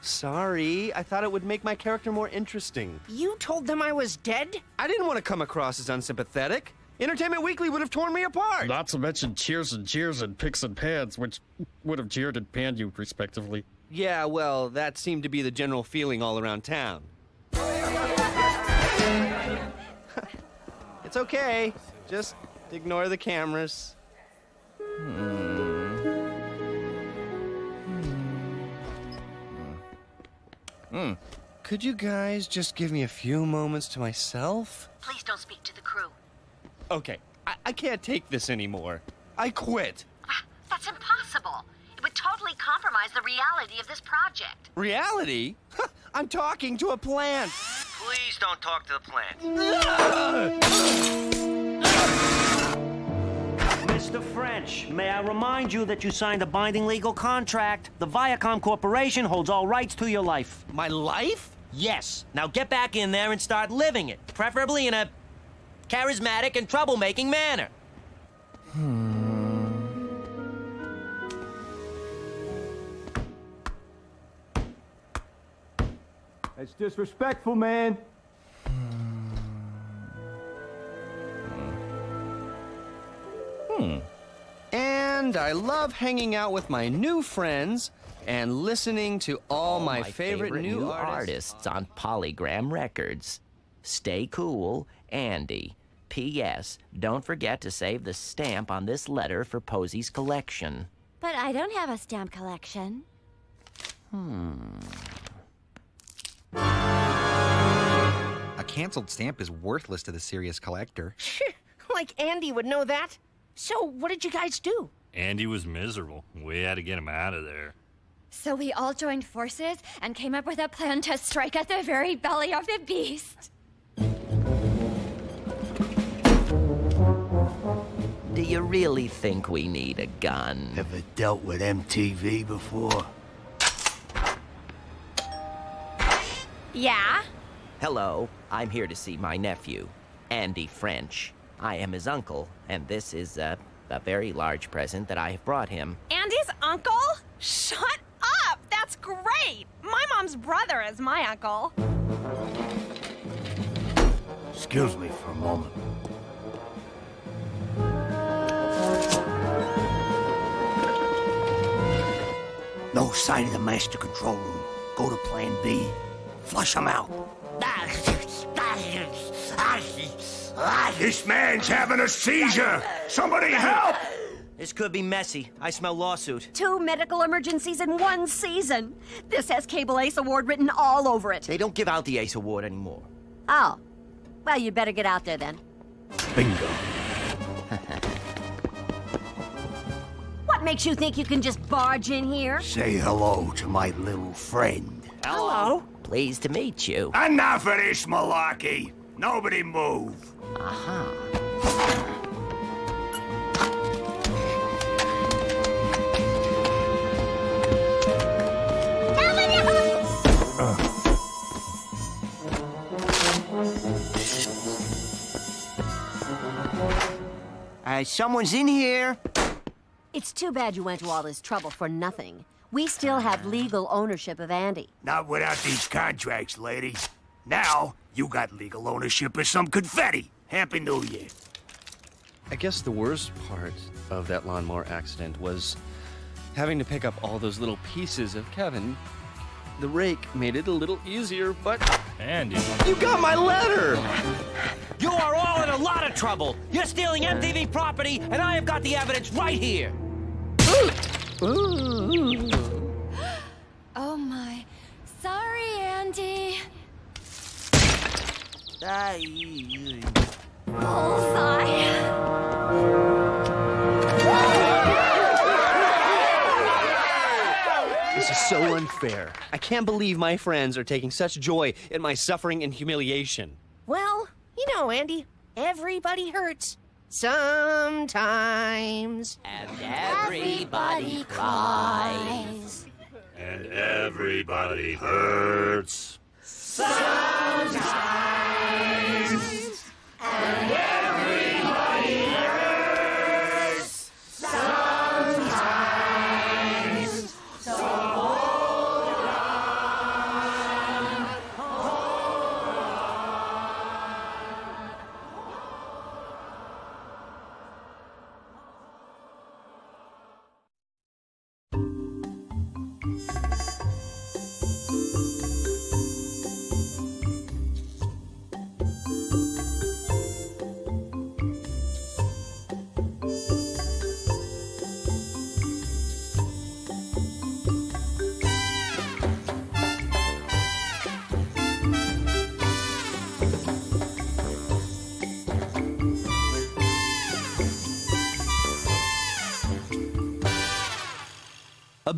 Sorry, I thought it would make my character more interesting. You told them I was dead? I didn't want to come across as unsympathetic. Entertainment Weekly would have torn me apart. Not to mention cheers and jeers and picks and pans, which would have jeered and panned you, respectively. Yeah, well, that seemed to be the general feeling all around town. it's okay. Just ignore the cameras. Hmm. Hmm. hmm. Could you guys just give me a few moments to myself? Please don't speak to the crew. Okay, I, I can't take this anymore. I quit. Ah, that's impossible. It would totally compromise the reality of this project. Reality? I'm talking to a plant. Please don't talk to the plant. Mr. French, may I remind you that you signed a binding legal contract? The Viacom Corporation holds all rights to your life. My life? Yes. Now get back in there and start living it, preferably in a charismatic and troublemaking manner. Hmm. That's disrespectful, man. Hmm. And I love hanging out with my new friends and listening to all my, favorite, new, artists. artists on Polygram Records. Stay cool, Andy. P.S. Don't forget to save the stamp on this letter for Posey's collection. But I don't have a stamp collection. Hmm. A canceled stamp is worthless to the serious collector. like Andy would know that. So, what did you guys do? Andy was miserable. We had to get him out of there. So we all joined forces and came up with a plan to strike at the very belly of the beast. Do you really think we need a gun? Ever dealt with MTV before? Yeah? Hello, I'm here to see my nephew, Andy French. I am his uncle, and this is a, a very large present that I have brought him. Andy's uncle? Shut up! That's great! My mom's brother is my uncle. Excuse me for a moment. No sign of the master control room. go to plan B. Flush him out. Ah, ah, ah, Ah, this man's having a seizure. Somebody help! This could be messy. I smell lawsuit. Two medical emergencies in one season. This has Cable Ace Award written all over it. They don't give out the Ace Award anymore. Oh. Well, you'd better get out there then. Bingo. What makes you think you can just barge in here? Say hello to my little friend. Hello. Pleased to meet you. Enough of this malarkey. Nobody move. Aha. Uh, someone's in here. It's too bad you went to all this trouble for nothing. We still have legal ownership of Andy. Not without these contracts, lady. Now, you got legal ownership of some confetti. Happy New Year. I guess the worst part of that lawnmower accident was having to pick up all those little pieces of Kevin. The rake made it a little easier, but. Andy. You got my letter! You are all in a lot of trouble. You're stealing MTV property, and I have got the evidence right here. Oh my. Sorry, Andy. This is so unfair. I can't believe my friends are taking such joy in my suffering and humiliation. Well, you know, Andy, everybody hurts. Sometimes. And everybody cries. And everybody hurts. Sometimes. And everybody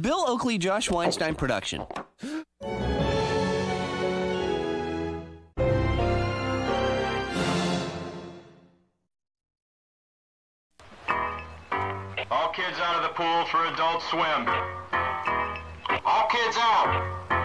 Bill Oakley Josh Weinstein production. All kids out of the pool for Adult Swim. All kids out.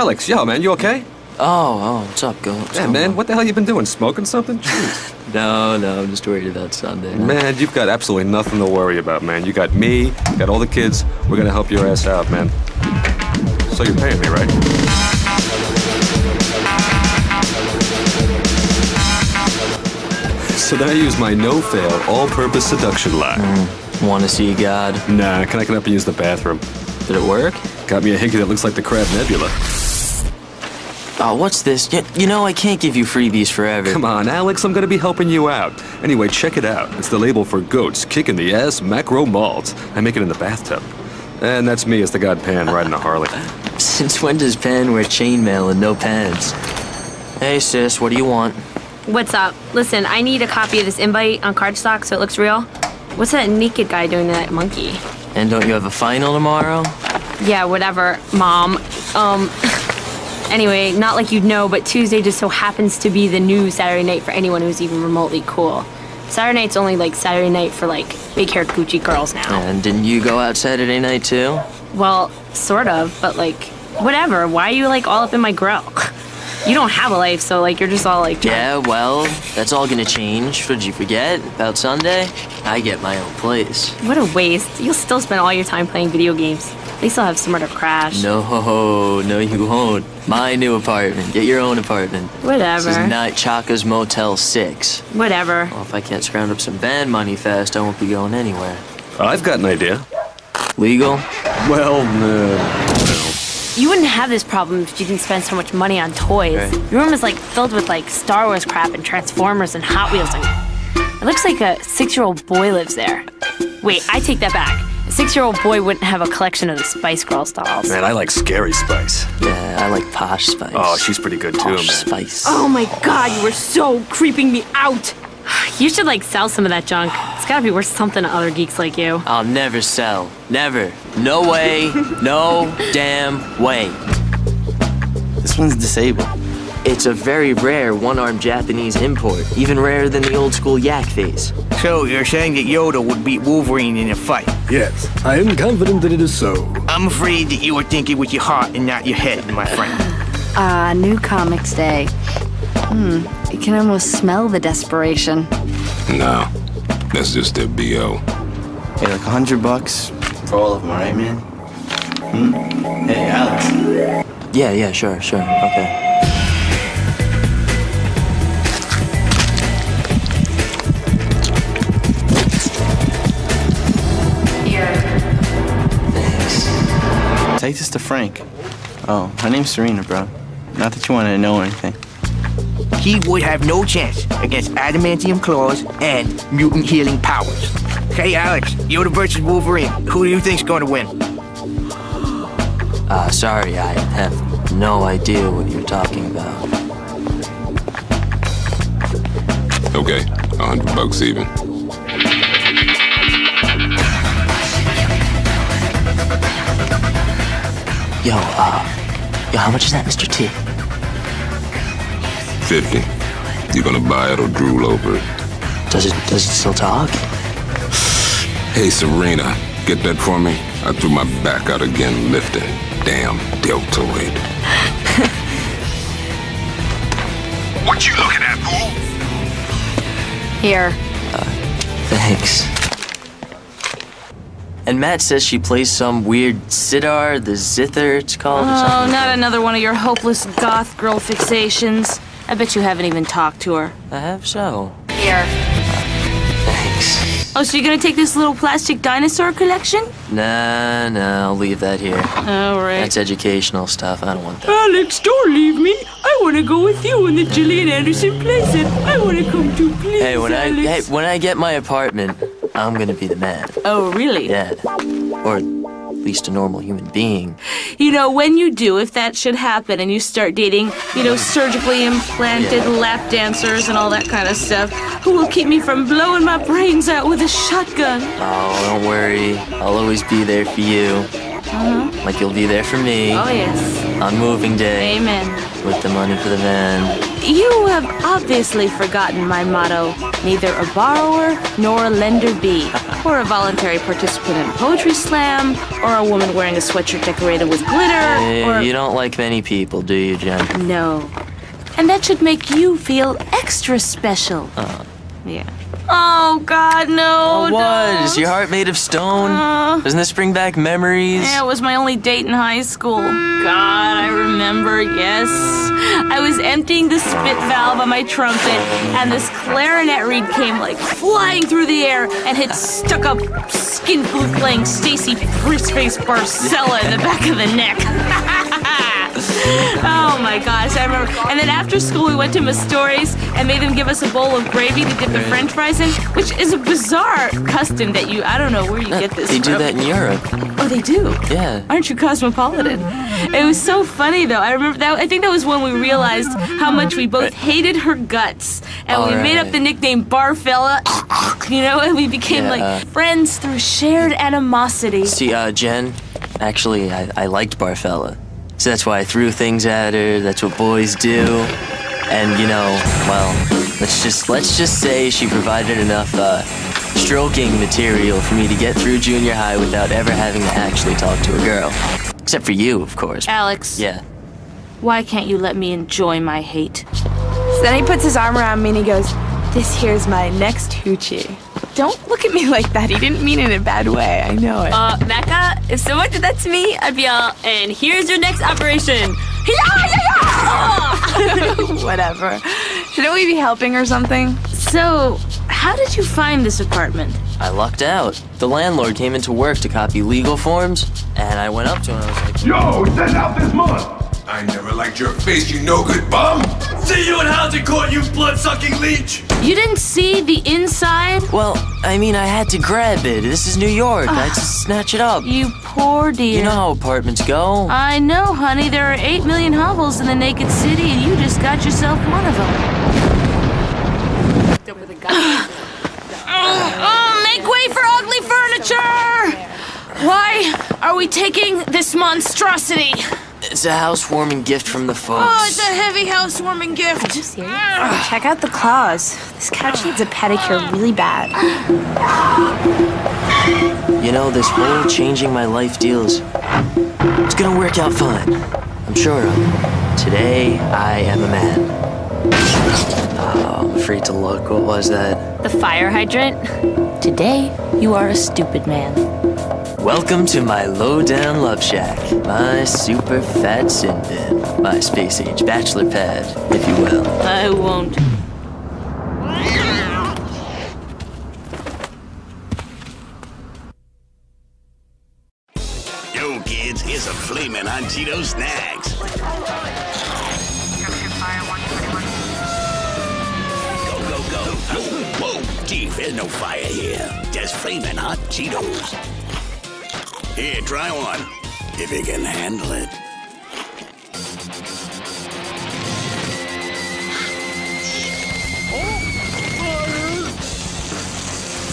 Alex, yo, man, you okay? Oh, oh, what's up, Go? What's Yeah, man, on? what the hell you been doing? Smoking something? Jeez. No, no, I'm just worried about Sunday. no. man, you've got absolutely nothing to worry about, man. You got me, you got all the kids. We're gonna help your ass out, man. So you're paying me, right? So then I use my no-fail, all-purpose seduction line. Hmm, Want to see God? Nah, can I come up and use the bathroom? Did it work? Got me a hickey that looks like the Crab Nebula. Oh, what's this? You, you know, I can't give you freebies forever. Come on, Alex, I'm gonna be helping you out. Anyway, check it out. It's the label for goats, kicking the ass, macro malt. I make it in the bathtub. And that's me as the god Pan riding a Harley. Since when does Pan wear chainmail and no pants? Hey, sis, what do you want? What's up? Listen, I need a copy of this invite on cardstock so it looks real. What's that naked guy doing to that monkey? And don't you have a final tomorrow? Yeah, whatever, mom. Um, anyway, not like you'd know, but Tuesday just so happens to be the new Saturday night for anyone who's even remotely cool. Saturday night's only like Saturday night for like big haired Gucci girls now. And didn't you go out Saturday night too? Well, sort of, but like, whatever. Why are you like all up in my grill? You don't have a life, so like you're just all like. Yeah, well, that's all gonna change. What did you forget about Sunday? I get my own place. What a waste. You'll still spend all your time playing video games. At least I'll have somewhere to crash. No, no, you won't. My new apartment. Get your own apartment. Whatever. This is not Chaka's Motel 6. Whatever. Well, if I can't scrounge up some band money fast, I won't be going anywhere. I've got an idea. Legal? Well, no. You wouldn't have this problem if you didn't spend so much money on toys. Right. Your room is like filled with like Star Wars crap and Transformers and Hot Wheels and it looks like a six-year-old boy lives there. Wait, I take that back. A six-year-old boy wouldn't have a collection of the Spice Girls dolls. man, I like Scary Spice. Yeah, I like Posh Spice. Oh, she's pretty good too, man. Spice. Oh my god, you were so creeping me out. You should like sell some of that junk. It's gotta be worth something to other geeks like you. I'll never sell. Never. No way. no damn way. This one's disabled. It's a very rare one-armed Japanese import, even rarer than the old school yak face. So you're saying that Yoda would beat Wolverine in a fight? Yes, I am confident that it is so. I'm afraid that you are thinking with your heart and not your head, my friend. Ah, new comics day. Hmm, you can almost smell the desperation. No, that's just their BO. Hey, like a hundred bucks for all of them, right, man? Hmm? Hey, Alex. Yeah, yeah, sure, sure. Okay. Take this to Frank. Oh, her name's Serena, bro. Not that you wanted to know or anything. He would have no chance against adamantium claws and mutant healing powers. Hey, Alex, Yoda versus Wolverine. Who do you think's going to win? Uh, sorry, I have no idea what you're talking about. Okay, a hundred bucks even. Yo, uh, yo, how much is that, Mr. T? Fifty. You gonna buy it or drool over it? Does it does it still talk? Hey, Serena, get that for me? I threw my back out again lifting. Damn deltoid. What you looking at, fool? Here. Thanks. And Matt says she plays some weird sitar, the zither it's called, or Oh, something. not another one of your hopeless goth girl fixations. I bet you haven't even talked to her. I have so. Here. Thanks. Oh, so you're gonna take this little plastic dinosaur collection? Nah, nah, I'll leave that here. All right. That's educational stuff. I don't want that. Alex, don't leave me. I want to go with you in the Gillian Anderson playset. I want to come too, please, Hey, when I hey, when I get my apartment, I'm gonna be the man. Oh, really? Yeah. Or at least a normal human being. You know, when you do, if that should happen and you start dating, you know, surgically implanted lap dancers and all that kind of stuff, who will keep me from blowing my brains out with a shotgun? Oh, don't worry. I'll always be there for you. Uh-huh. Like you'll be there for me. Oh, yes. On moving day. Amen. With the money for the van. You have obviously forgotten my motto neither a borrower nor a lender be, or a voluntary participant in a poetry slam, or a woman wearing a sweatshirt decorated with glitter, or. You don't like many people, do you, Jen? No. And that should make you feel extra special. Uh, Yeah. Oh, God, no. what? don't. Your heart made of stone? Uh. Doesn't this bring back memories? Yeah, it was my only date in high school. God, I remember, yes. I was emptying the spit valve on my trumpet, and this clarinet reed came like flying through the air and hit stuck up skin flute playing Stacy Face Barcella in the back of the neck. oh my gosh, I remember. And then after school, we went to Mastori's and made them give us a bowl of gravy to dip the french fries in, which is a bizarre custom that you, I don't know where you get this They do from. that in Europe. Oh, they do? Yeah. Aren't you cosmopolitan? It was so funny though. I remember that. I think that was when we realized how much we both hated her guts, and we made up the nickname Barfella. You know, and we became Yeah. like friends through shared animosity. See, uh, Jen, actually, I, I liked Barfella. So that's why I threw things at her. That's what boys do. And, you know, well, let's just let's just say she provided enough uh, stroking material for me to get through junior high without ever having to actually talk to a girl. Except for you, of course. Alex, Yeah. why can't you let me enjoy my hate? So then he puts his arm around me and he goes, This here's my next hoochie. Don't look at me like that. He didn't mean it in a bad way. I know it. Uh, Mecca, if someone did that to me, I'd be all, and here's your next operation. Yeah, yeah, yeah! Whatever. Shouldn't we be helping or something? So, how did you find this apartment? I lucked out. The landlord came into work to copy legal forms, and I went up to him and I was like, Yo, send out this month! I never liked your face, you no good bum! See you in housing court, you blood-sucking leech! You didn't see the inside? Well, I mean, I had to grab it. This is New York. I had to ah, snatch it up. You poor dear. You know how apartments go. I know, honey. There are 8 million hovels in the naked city, and you just got yourself one of them. oh, make way for ugly furniture! Why are we taking this monstrosity? It's a housewarming gift from the folks. Oh, it's a heavy housewarming gift. Check out the claws. This couch needs a pedicure really bad. You know, this whole changing my life deals, it's gonna work out fine. I'm sure of it. Today, I am a man. Oh, I'm afraid to look. What was that? The fire hydrant? Today, you are a stupid man. Welcome to my low-down love shack. My super fat sin bin. My space-age bachelor pad, if you will. I won't. Yo, kids, here's a flaming on Cheeto snacks. Go, go, go. Whoa, whoa, Chief, there's no fire here. Just flaming hot Cheetos. Here, try one. If you can handle it.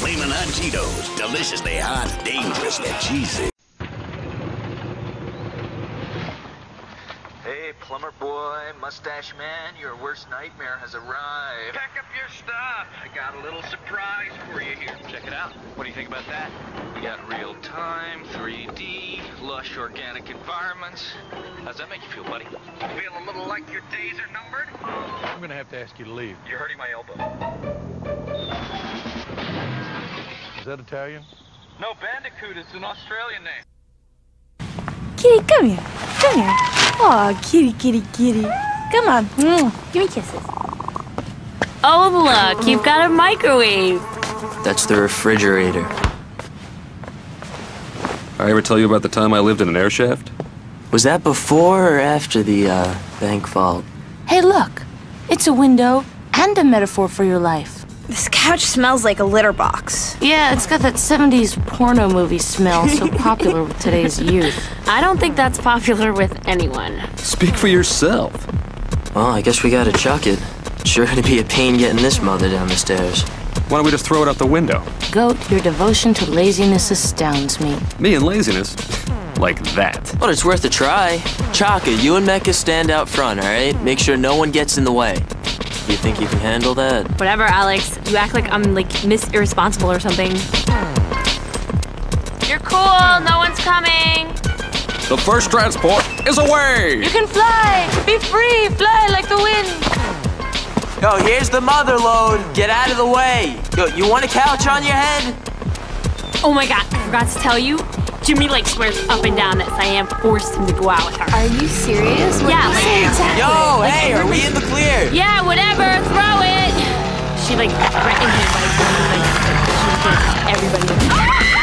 Flaming hot Cheetos. Deliciously hot, dangerously cheesy. Hey, plumber boy, mustache man, your worst nightmare has arrived. Pack up your stuff. I got a little surprise for you here. Check it out. What do you think about that? We got real time, 3D, lush organic environments. How's that make you feel, buddy? Feel a little like your days are numbered? I'm gonna have to ask you to leave. You're hurting my elbow. Is that Italian? No, Bandicoot. It's an Australian name. Kitty, come here. Come here. Oh, kitty, kitty, kitty. Come on. Mm. Give me kisses. Oh, look, you've got a microwave. That's the refrigerator. I ever tell you about the time I lived in an air shaft? Was that before or after the uh, bank vault? Hey, look. It's a window and a metaphor for your life. This couch smells like a litter box. Yeah, it's got that 70s porno movie smell so popular with today's youth. I don't think that's popular with anyone. Speak for yourself. Well, I guess we gotta chuck it. Sure gonna be a pain getting this mother down the stairs. Why don't we just throw it out the window? Goat, your devotion to laziness astounds me. Me and laziness? like that. But it's worth a try. Chaka, you and Mecca stand out front, all right? Make sure no one gets in the way. You think you can handle that? Whatever, Alex. You act like I'm like Miss Irresponsible or something. You're cool. No one's coming. The first transport is away! You can fly. Be free. Fly like the wind. Yo, here's the mother load. Get out of the way. Yo, you want a couch on your head? Oh my god, I forgot to tell you. Jimmy like swears up and down that Siam forced him to go out with her. Are you serious? What yeah, do you like, say? Yo, hey, are we in the clear? Yeah, whatever. Throw it. She like threatened him by saying like she did everybody.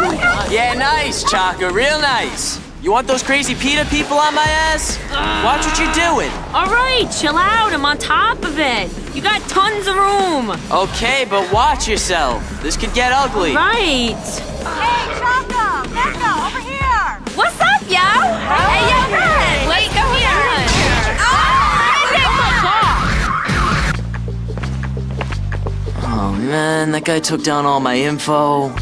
Oh oh yeah, nice, Chaka. Real nice. You want those crazy PETA people on my ass? Watch what you're doing. All right, chill out. I'm on top of it. You got tons of room. Okay, but watch yourself. This could get ugly. Right. Hey, Chaka! Mecca, over here! What's up, yo? Hey, yo, hey. Wait, come here. Oh, oh man, that guy took down all my info.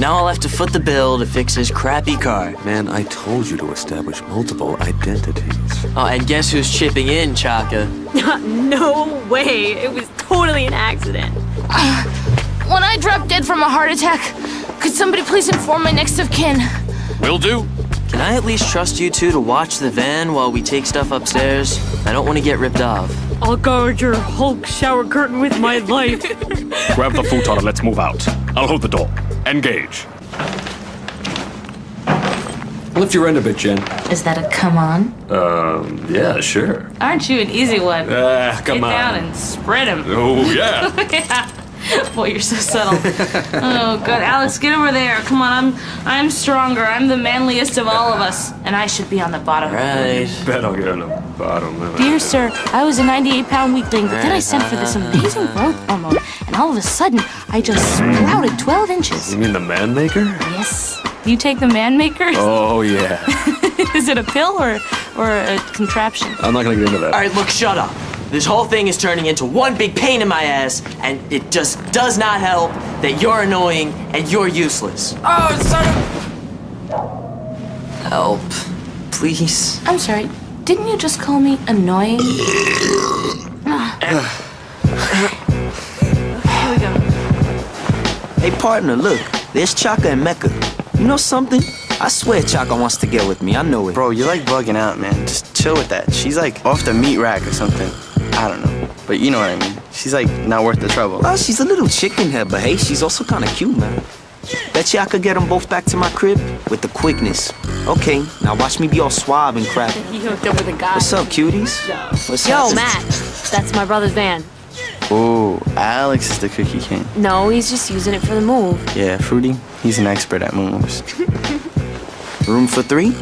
Now I'll have to foot the bill to fix his crappy car. Man, I told you to establish multiple identities. Oh, and guess who's chipping in, Chaka? no way. It was totally an accident. When I drop dead from a heart attack, could somebody please inform my next of kin? Will do. Can I at least trust you two to watch the van while we take stuff upstairs? I don't want to get ripped off. I'll guard your Hulk shower curtain with my life. Grab the futon and let's move out. I'll hold the door. Engage. Lift your end a bit, Jen. Is that a come on? Um, yeah, sure. Aren't you an easy one? Ah, come Get on. down and spread him. Oh, yeah. yeah. Boy, you're so subtle. oh, good. Alex, get over there. Come on, I'm I'm stronger. I'm the manliest of all of us, and I should be on the bottom. Right. Bet I'll get on the bottom. Dear sir, I was a 98 pound weakling, but then I sent for this amazing growth hormone, and all of a sudden, I just hmm. sprouted 12 inches. You mean the man maker? Yes. You take the man maker? Oh, yeah. Is it a pill or, or a contraption? I'm not gonna get into that. All right, look, shut up. This whole thing is turning into one big pain in my ass, and it just does not help that you're annoying and you're useless. Oh, son of... Help. Please. I'm sorry. Didn't you just call me annoying? Here we go. Hey, partner, look. There's Chaka and Mecca. You know something? I swear Chaka wants to get with me. I know it. Bro, you're like bugging out, man. Just chill with that. She's like off the meat rack or something. I don't know. But you know what I mean. She's like not worth the trouble. Oh, she's a little chicken head, but hey, she's also kind of cute, man. Bet you I could get them both back to my crib with the quickness. Okay, now watch me be all suave and crap. He hooked up with a guy. What's up, cuties? What's Yo, happening? Matt. That's my brother's van. Oh, Alex is the cookie king. No, he's just using it for the move. Yeah, Fruity, he's an expert at moves. Room for three?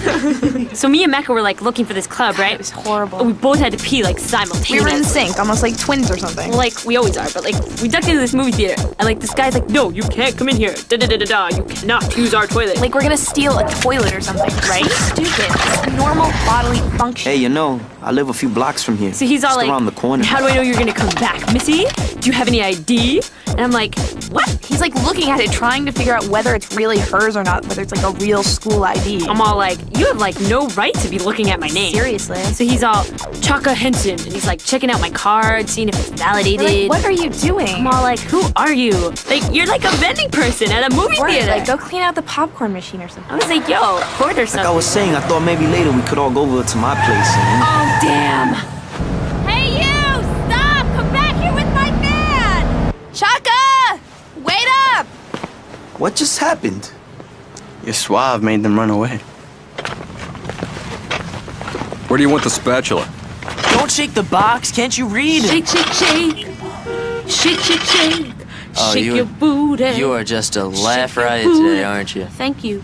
So me and Mecca were like looking for this club, right? It was horrible. We both had to pee like simultaneously. We were in sync, almost like twins or something. Like we always are, but like we ducked into this movie theater, and like this guy's like, "No, you can't come in here. Da da da da da. You cannot use our toilet." Like we're gonna steal a toilet or something, right? Stupid. It's a normal bodily function. Hey, you know, I live a few blocks from here. So he's all Just like, around the corner. "How do I know you're gonna come back, Missy? Do you have any ID?" And I'm like, "What?" He's like looking at it, trying to figure out whether it's really hers or not, whether it's like a real school ID. I'm all like, "You have like no right to be looking at my name." Seriously. So he's all Chaka Henson, and he's like checking out my card, seeing if it's validated. Like, what are you doing? I'm all like, "Who are you? Like you're like a vending person at a movie Right, theater." like go clean out the popcorn machine or something. I was like, "Yo, order Like I was saying, I thought maybe later we could all go over to my place and... Oh damn! Hey, you! Stop! Come back here with my man! Chaka! Wait up! What just happened? Your suave made them run away. Where do you want the spatula? Don't shake the box. Can't you read? Shake, shake, shake, shake, shake, shake. Oh, shake you your are- booty. You are just a laugh riot today, aren't you? Thank you.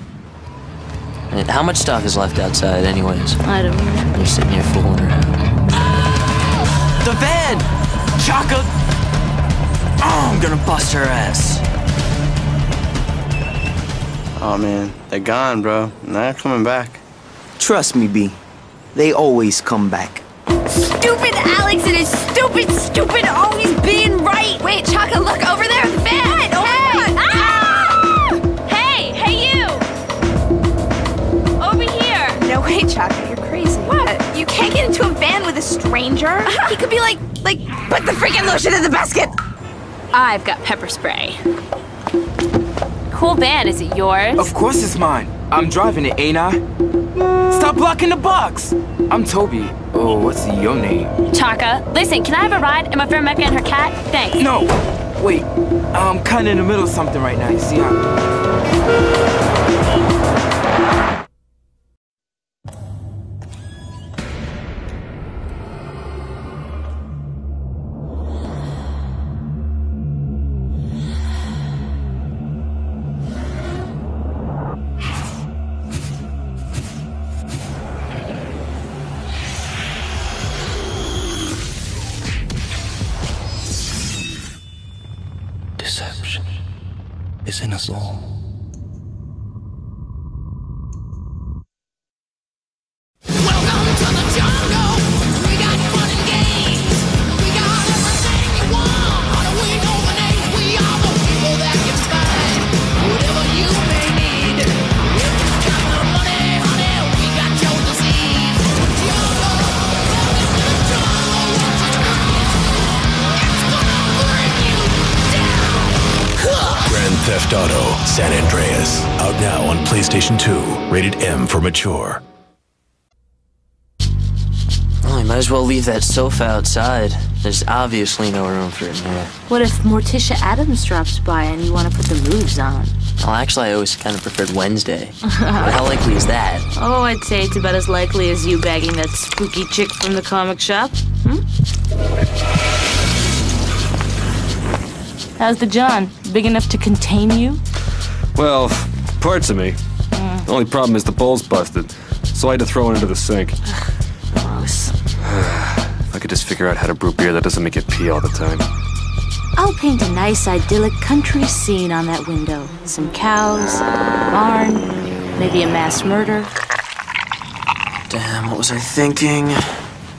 And how much stuff is left outside, anyways? I don't know. You're sitting here fooling around. The van! Chaka! Oh, I'm gonna bust her ass. Oh man, they're gone, bro. Not coming back. Trust me, B. They always come back. Stupid Alex and his stupid, stupid always being right! Wait, Chaka, look over there at the van! Oh hey! Ah! Hey, hey you! Over here! No way, Chaka, you're crazy. What? You can't get into a van with a stranger. He could be like, like, put the freaking lotion in the basket! I've got pepper spray. Cool van, is it yours? Of course it's mine. I'm driving it, ain't I? Stop blocking the box! I'm Toby. Oh, what's your name? Chaka, listen, can I have a ride? And my friend Mecca and her cat? Thanks. No! Wait, I'm kinda in the middle of something right now, you see? I... M mature. Well, I might as well leave that sofa outside. There's obviously no room for it in here. What if Morticia Addams drops by and you want to put the moves on? Well, actually, I always kind of preferred Wednesday. how likely is that? Oh, I'd say it's about as likely as you bagging that spooky chick from the comic shop. Hmm? How's the John? Big enough to contain you? Well, parts of me. The only problem is the bowl's busted, so I had to throw it into the sink. Gross. if I could just figure out how to brew beer that doesn't make it pee all the time. I'll paint a nice idyllic country scene on that window. Some cows, a barn, maybe a mass murder. Damn, what was I thinking?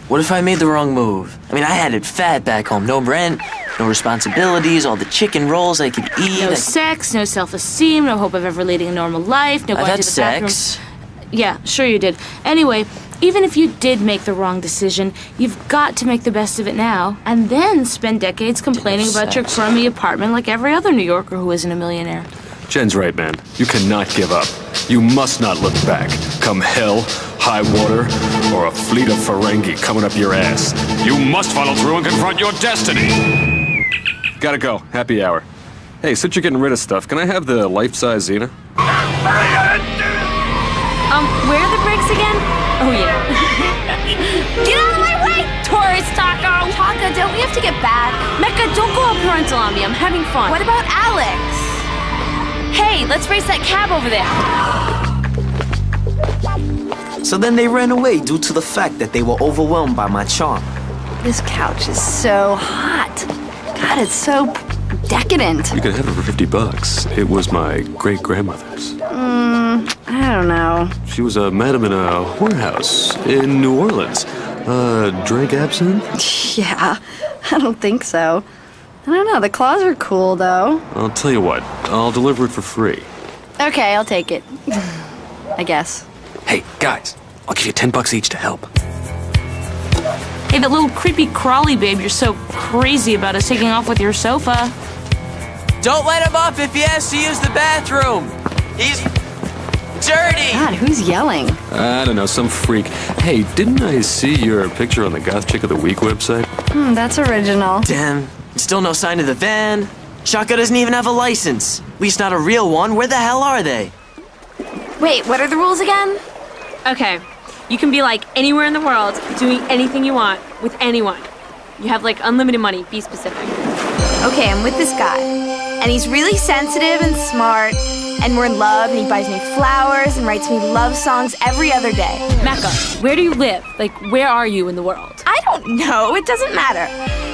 What if I made the wrong move? I mean, I had it fat back home. No rent, no responsibilities, all the chicken rolls I could eat. No I- sex, no self-esteem, no hope of ever leading a normal life, no I've going had to the bathroom. sex. Yeah, sure you did. Anyway, even if you did make the wrong decision, you've got to make the best of it now, and then spend decades complaining about your crummy apartment like every other New Yorker who isn't a millionaire. Jen's right, man. You cannot give up. You must not look back. Come hell, high water, or a fleet of Ferengi coming up your ass. You must follow through and confront your destiny. Gotta go. Happy hour. Hey, since you're getting rid of stuff, can I have the life-size Xena? Um, where are the brakes again? Oh, yeah. Get out of my way! Tourist taco! Chaka, don't we have to get back? Mecca, don't go all parental on me. I'm having fun. What about Alex? Hey, let's race that cab over there. So then they ran away due to the fact that they were overwhelmed by my charm. This couch is so hot. God, it's so decadent. You can have it for 50 bucks. It was my great-grandmother's. Mm, I don't know. She was a madam in a whorehouse in New Orleans. Uh, drank absinthe? Yeah, I don't think so. I don't know. The claws are cool, though. I'll tell you what, I'll deliver it for free. Okay, I'll take it. I guess. Hey, guys, I'll give you 10 bucks each to help. Hey, that little creepy crawly babe you're so crazy about is taking off with your sofa. Don't let him up if he has to use the bathroom. He's dirty. God, who's yelling? I don't know, some freak. Hey, didn't I see your picture on the Goth Chick of the Week website? Hmm, that's original. Damn, still no sign of the van. Chaka doesn't even have a license. At least not a real one. Where the hell are they? Wait, what are the rules again? Okay, you can be like anywhere in the world, doing anything you want with anyone. You have like unlimited money. Be specific. Okay, I'm with this guy. And he's really sensitive and smart. And we're in love, and he buys me flowers and writes me love songs every other day. Mecca, where do you live? Like, where are you in the world? I don't know. It doesn't matter.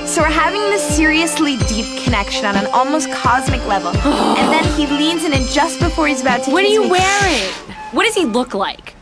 So we're having this seriously deep connection on an almost cosmic level. and then he leans in, and just before he's about to What are you me- wearing? What does he look like?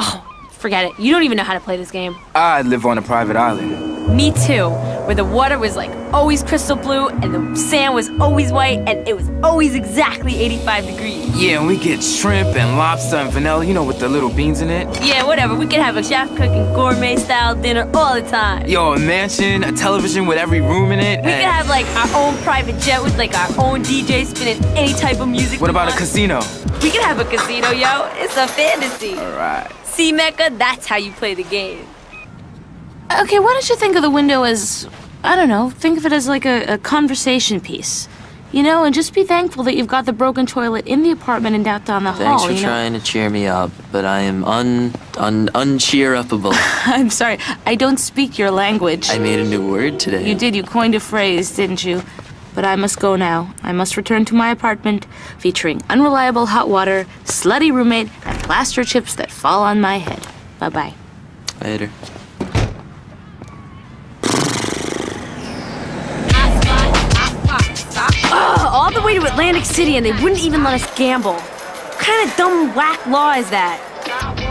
Oh, forget it. You don't even know how to play this game. I live on a private island. Me too. Where the water was like always crystal blue and the sand was always white and it was always exactly 85 degrees. Yeah, and we get shrimp and lobster and vanilla, you know, with the little beans in it. Yeah, whatever. We could have a chef cooking gourmet style dinner all the time. Yo, a mansion, a television with every room in it. We and- could have like our own private jet with like our own DJ spinning any type of music. What about a casino? We could have a casino, yo. It's a fantasy. Alright. See, Mecca, that's how you play the game. Okay, why don't you think of the window as, I don't know, think of it as like a, a conversation piece. You know, and just be thankful that you've got the broken toilet in the apartment and out down the Thanks hall. for you know? trying to cheer me up, but I am un un uncheer upable. I'm sorry, I don't speak your language. I made a new word today. You did, you coined a phrase, didn't you? But I must go now. I must return to my apartment, featuring unreliable hot water, slutty roommate, and plaster chips that fall on my head. Bye bye. Later. Atlantic City and they wouldn't even let us gamble. What kind of dumb, whack law is that?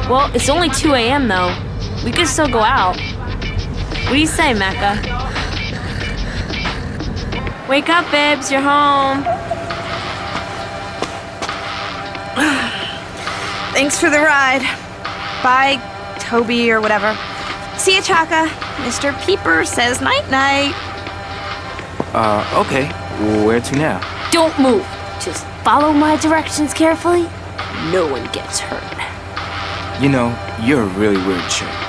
Well, it's only 2 a.m. though. We could still go out. What do you say, Mecca? Wake up, Bibs, you're home. Thanks for the ride. Bye, Toby or whatever. See ya, Chaka. Mr. Peeper says night night. Uh, okay. Where to now? Don't move. Just follow my directions carefully, no one gets hurt. You know, you're a really weird chick.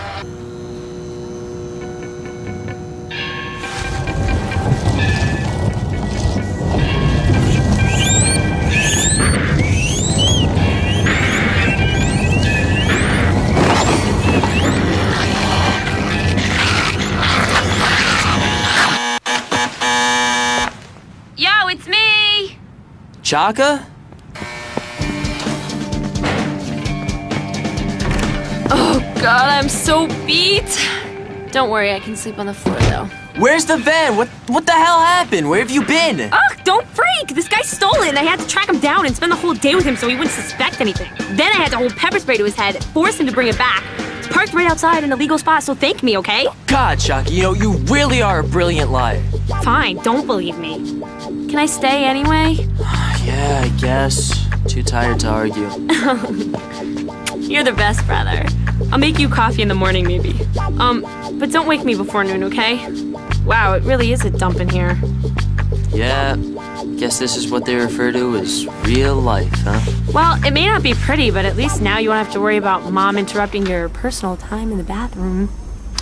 Chaka? Oh god, I'm so beat. Don't worry, I can sleep on the floor though. Where's the van? What what the hell happened? Where have you been? Ugh, don't freak! This guy stole it and I had to track him down and spend the whole day with him so he wouldn't suspect anything. Then I had to hold pepper spray to his head, force him to bring it back. It's parked right outside in a legal spot, so thank me, okay? God, Chaka, you know, you really are a brilliant liar. Fine, don't believe me. Can I stay anyway? Yeah, I guess. Too tired to argue. You're the best brother. I'll make you coffee in the morning, maybe. Um, but don't wake me before noon, okay? Wow, it really is a dump in here. Yeah, guess this is what they refer to as real life, huh? Well, it may not be pretty, but at least now you won't have to worry about mom interrupting your personal time in the bathroom.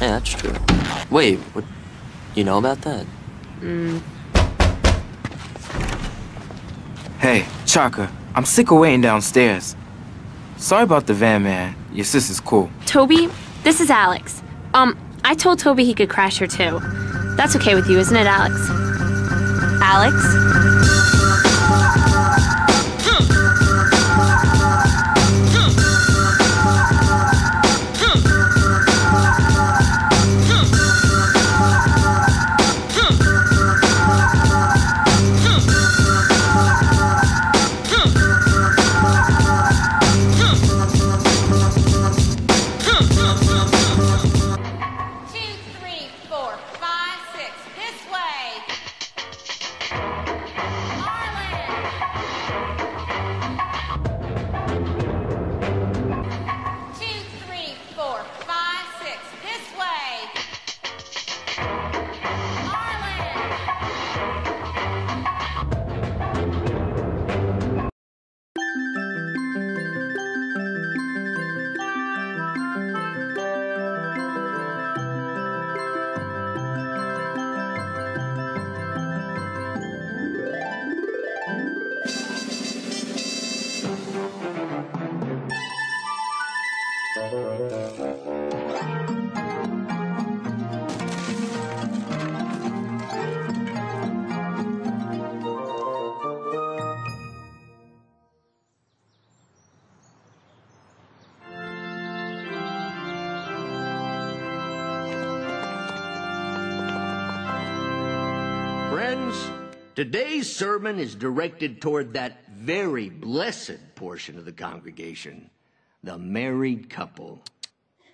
Yeah, that's true. Wait, what? You know about that? Mm. Hey, Chaka, I'm sick of waiting downstairs. Sorry about the van, man. Your sister's cool. Toby, this is Alex. Um, I told Toby he could crash her too. That's okay with you, isn't it, Alex? Alex? Today's sermon is directed toward that very blessed portion of the congregation, the married couple.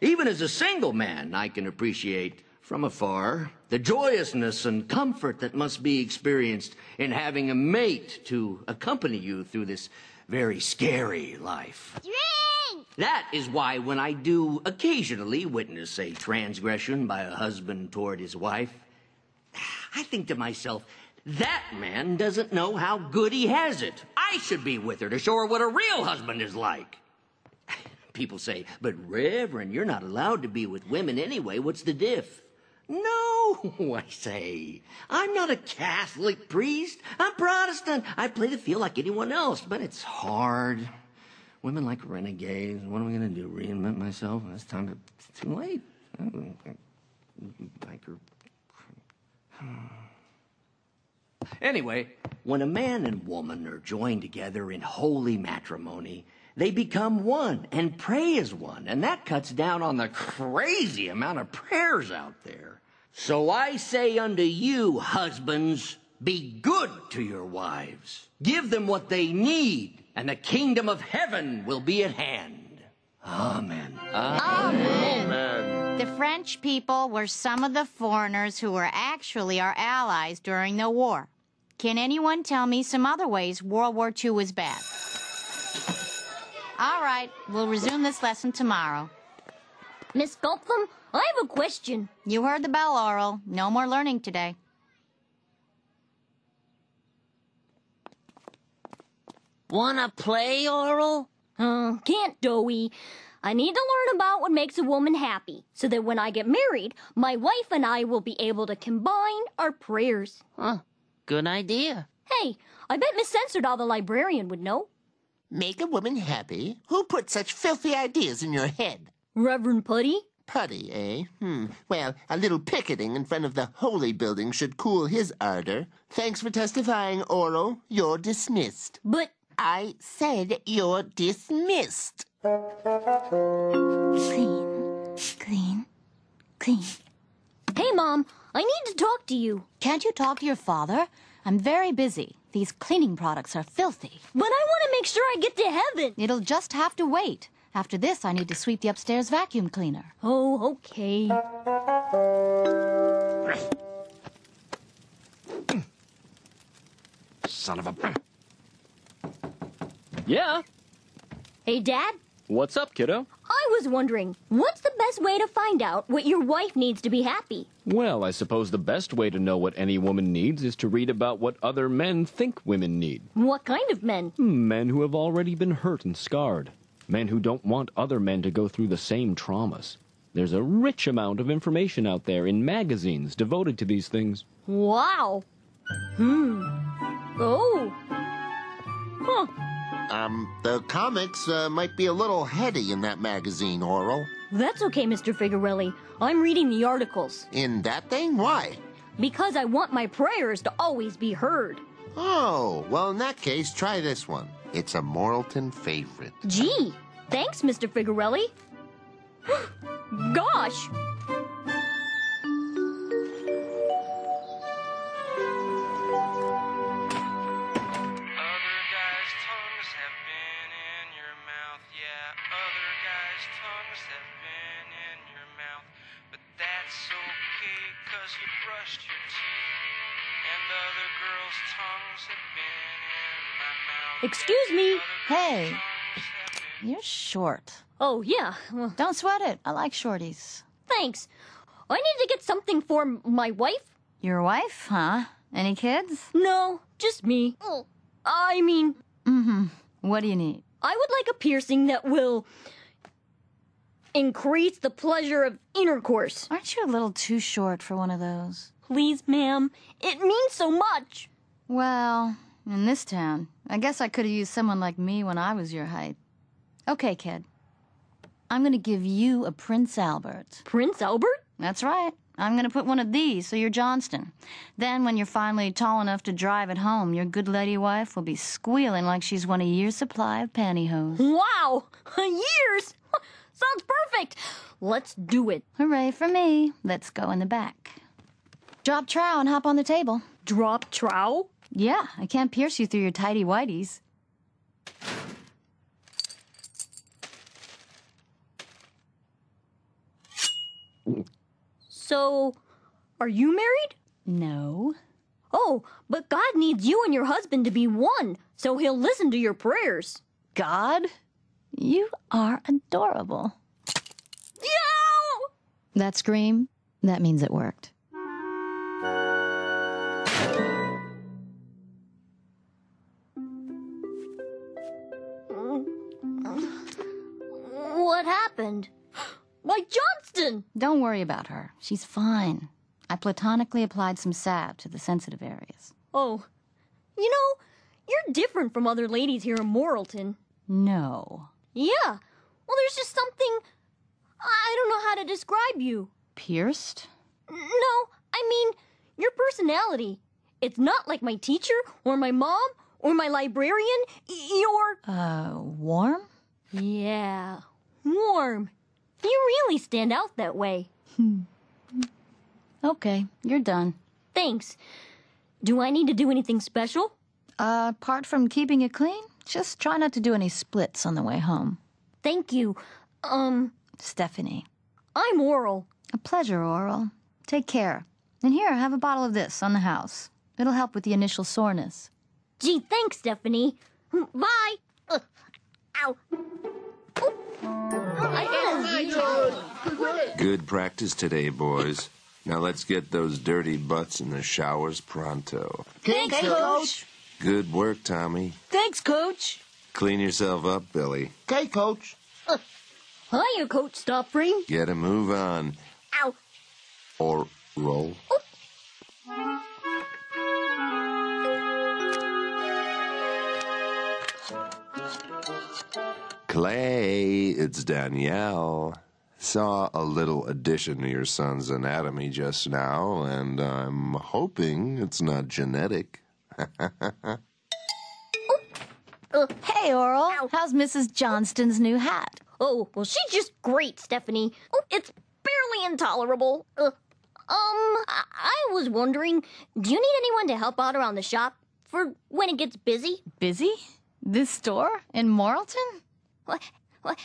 Even as a single man, I can appreciate from afar the joyousness and comfort that must be experienced in having a mate to accompany you through this very scary life. Drink! That is why when I do occasionally witness a transgression by a husband toward his wife, I think to myself, that man doesn't know how good he has it. I should be with her to show her what a real husband is like. People say, but Reverend, you're not allowed to be with women anyway. What's the diff? No, I say. I'm not a Catholic priest. I'm Protestant. I play the field like anyone else, but it's hard. Women like renegades. What am I going to do? Reinvent myself? It's time to. It's too late. Like her. Anyway, when a man and woman are joined together in holy matrimony, they become one and pray as one, and that cuts down on the crazy amount of prayers out there. So I say unto you, husbands, be good to your wives. Give them what they need, and the kingdom of heaven will be at hand. Amen. Amen. The French people were some of the foreigners who were actually our allies during the war. Can anyone tell me some other ways World War II was bad? All right, we'll resume this lesson tomorrow. Miss Sculptham, I have a question. You heard the bell, Orel. No more learning today. Wanna play, Orel? Uh, can't, Doughy. I need to learn about what makes a woman happy, so that when I get married, my wife and I will be able to combine our prayers. Huh. Good idea. Hey, I bet Miss Censordoll the librarian would know. Make a woman happy? Who put such filthy ideas in your head? Reverend Putty? Putty, eh? Hmm. Well, a little picketing in front of the holy building should cool his ardor. Thanks for testifying, Orel. You're dismissed. But I said you're dismissed. Clean, clean, clean. Hey, Mom, I need to talk to you. Can't you talk to your father? I'm very busy. These cleaning products are filthy. But I want to make sure I get to heaven. It'll just have to wait. After this, I need to sweep the upstairs vacuum cleaner. Oh, okay. Son of a. Yeah. Hey, Dad? What's up, kiddo? I was wondering, what's the best way to find out what your wife needs to be happy? Well, I suppose the best way to know what any woman needs is to read about what other men think women need. What kind of men? Men who have already been hurt and scarred. Men who don't want other men to go through the same traumas. There's a rich amount of information out there in magazines devoted to these things. Wow. Hmm. Oh. Huh. Um, the comics uh, might be a little heady in that magazine, Orel. That's okay, Mr. Figarelli. I'm reading the articles. In that thing? Why? Because I want my prayers to always be heard. Oh, well, in that case, try this one. It's a Moralton favorite. Gee, thanks, Mr. Figarelli. Gosh! Excuse me. Hey, you're short. Oh, yeah. Well, Don't sweat it. I like shorties. Thanks. I need to get something for m- my wife. Your wife, huh? Any kids? No, just me. I mean, Mm-hmm. What do you need? I would like a piercing that will increase the pleasure of intercourse. Aren't you a little too short for one of those? Please, ma'am. It means so much. Well, in this town, I guess I could have used someone like me when I was your height. Okay, kid. I'm gonna give you a Prince Albert. Prince Albert? That's right. I'm gonna put one of these so you're Johnson. Then, when you're finally tall enough to drive it home, your good lady wife will be squealing like she's won a year's supply of pantyhose. Wow! Years! Sounds perfect! Let's do it. Hooray for me. Let's go in the back. Drop trow and hop on the table. Drop trow? Yeah, I can't pierce you through your tidy whities. So, are you married? No. Oh, but God needs you and your husband to be one, so he'll listen to your prayers. God? You are adorable. Yow! That scream? That means it worked. Happened? Why, Johnson! Don't worry about her. She's fine. I platonically applied some salve to the sensitive areas. Oh, you know, you're different from other ladies here in Moralton. No. Yeah. Well, there's just something. I don't know how to describe you. Pierced? No, I mean, your personality. It's not like my teacher, or my mom, or my librarian. You're. Uh, warm? Yeah, warm. You really stand out that way. Okay, you're done. Thanks. Do I need to do anything special? Uh, apart from keeping it clean, just try not to do any splits on the way home. Thank you. Um, Stephanie. I'm Orel. A pleasure, Orel. Take care. And here, have a bottle of this on the house. It'll help with the initial soreness. Gee, thanks, Stephanie. Bye. Ugh. Ow. Good practice today, boys. Now let's get those dirty butts in the showers pronto. Thanks, Coach. Good work, Tommy. Thanks, Coach. Clean yourself up, Billy. Okay, Coach. Uh, hiya, Coach Stop Ring. Get a move on. Ow. Or roll. Clay, it's Danielle. Saw a little addition to your son's anatomy just now, and I'm hoping it's not genetic. Uh, hey, Orel. How's Mrs. Johnson's new hat? Oh, well, she's just great, Stephanie. Oh, it's barely intolerable. Uh, um, I-, I was wondering, do you need anyone to help out around the shop for when it gets busy? Busy? This store? In Moralton? What? What?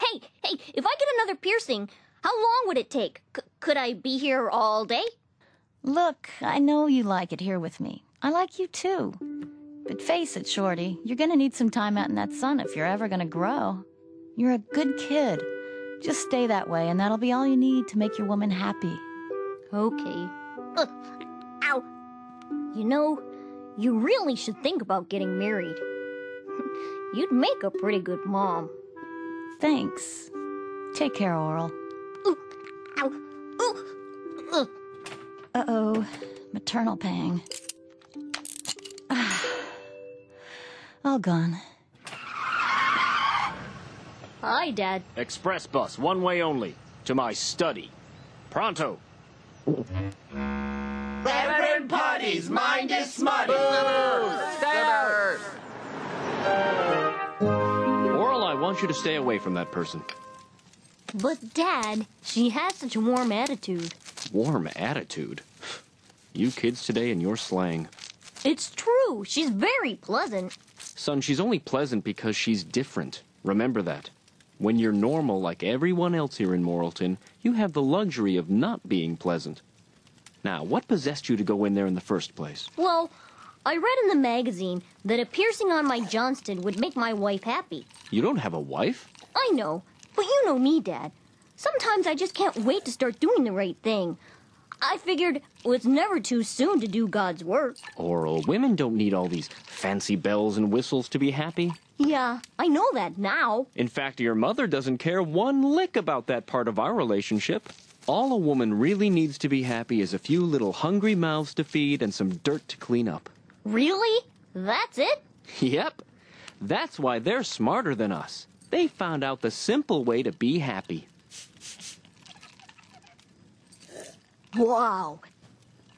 Hey, hey, if I get another piercing, how long would it take? C- could I be here all day? Look, I know you like it here with me. I like you too. But face it, Shorty, you're gonna need some time out in that sun if you're ever gonna grow. You're a good kid. Just stay that way, and that'll be all you need to make your woman happy. Okay. Uh, ow. You know, you really should think about getting married. You'd make a pretty good mom. Thanks. Take care, Orel. Ow. Ooh. Uh oh. Maternal pang. All gone. Hi, Dad. Express bus, one way only. To my study. Pronto. Reverend Putty's mind is smutty. Orel, want you to stay away from that person. But, Dad, she has such a warm attitude. Warm attitude. You kids today and your slang. It's true. She's very pleasant. Son, she's only pleasant because she's different. Remember that. When you're normal like everyone else here in Moralton, you have the luxury of not being pleasant. Now, what possessed you to go in there in the first place? Well, I read in the magazine that a piercing on my Johnson would make my wife happy. You don't have a wife? I know, but you know me, Dad. Sometimes I just can't wait to start doing the right thing. I figured it's never too soon to do God's work. Orel, women don't need all these fancy bells and whistles to be happy. Yeah, I know that now. In fact, your mother doesn't care one lick about that part of our relationship. All a woman really needs to be happy is a few little hungry mouths to feed and some dirt to clean up. Really? That's it? Yep. That's why they're smarter than us. They found out the simple way to be happy. Wow.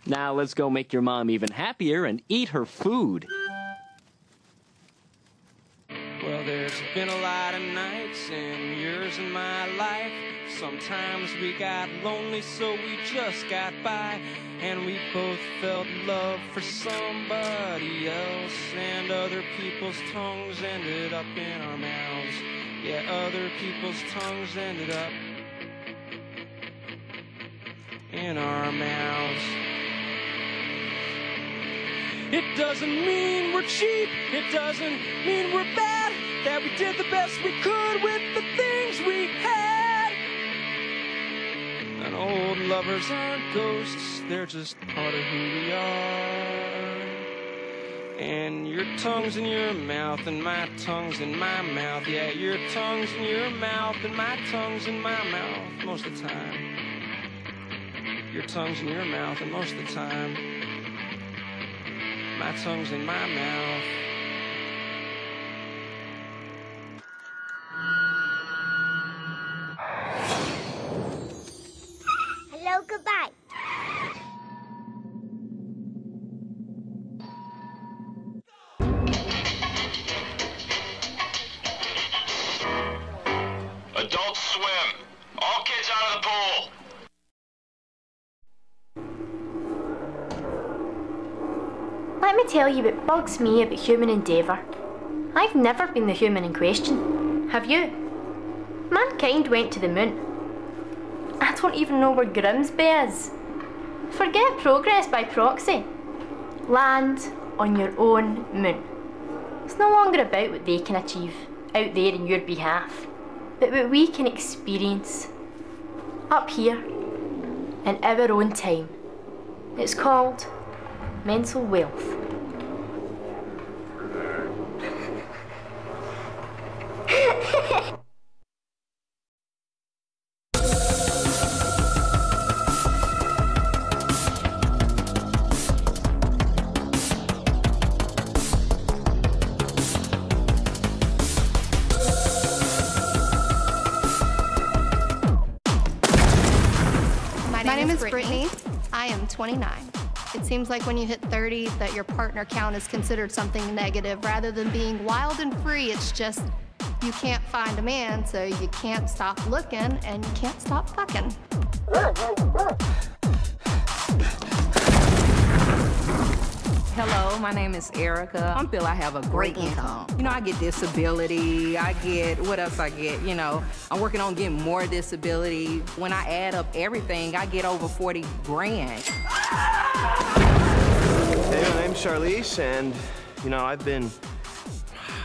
Now let's go make your mom even happier and eat her food. Well, there's been a lot of nights and years in my life. Sometimes we got lonely, so we just got by. And we both felt love for somebody else. And other people's tongues ended up in our mouths. Yeah, other people's tongues ended up in our mouths. It doesn't mean we're cheap, it doesn't mean we're bad, that we did the best we could with the things we had. And old lovers aren't ghosts, they're just part of who we are. And your tongue's in your mouth, and my tongue's in my mouth. Yeah, your tongue's in your mouth, and my tongue's in my mouth most of the time. Your tongue's in your mouth, and most of the time, my tongue's in my mouth. Hello, goodbye. Adult swim. All kids out of the pool. Let me tell you what bugs me about human endeavour. I've never been the human in question. Have you? Mankind went to the moon. I don't even know where Grimsby is. Forget progress by proxy. Land on your own moon. It's no longer about what they can achieve out there in your behalf, but what we can experience up here in our own time. It's called mental wealth. Seems like when you hit 30 that your partner count is considered something negative rather than being wild and free. It's just you can't find a man, so you can't stop looking and you can't stop fucking. Hello, my name is Erica. I feel I have a great income. You know, I get disability, I get, what else I get? You know, I'm working on getting more disability. When I add up everything, I get over 40 grand. Hey, my name's Charlize, and, you know, I've been,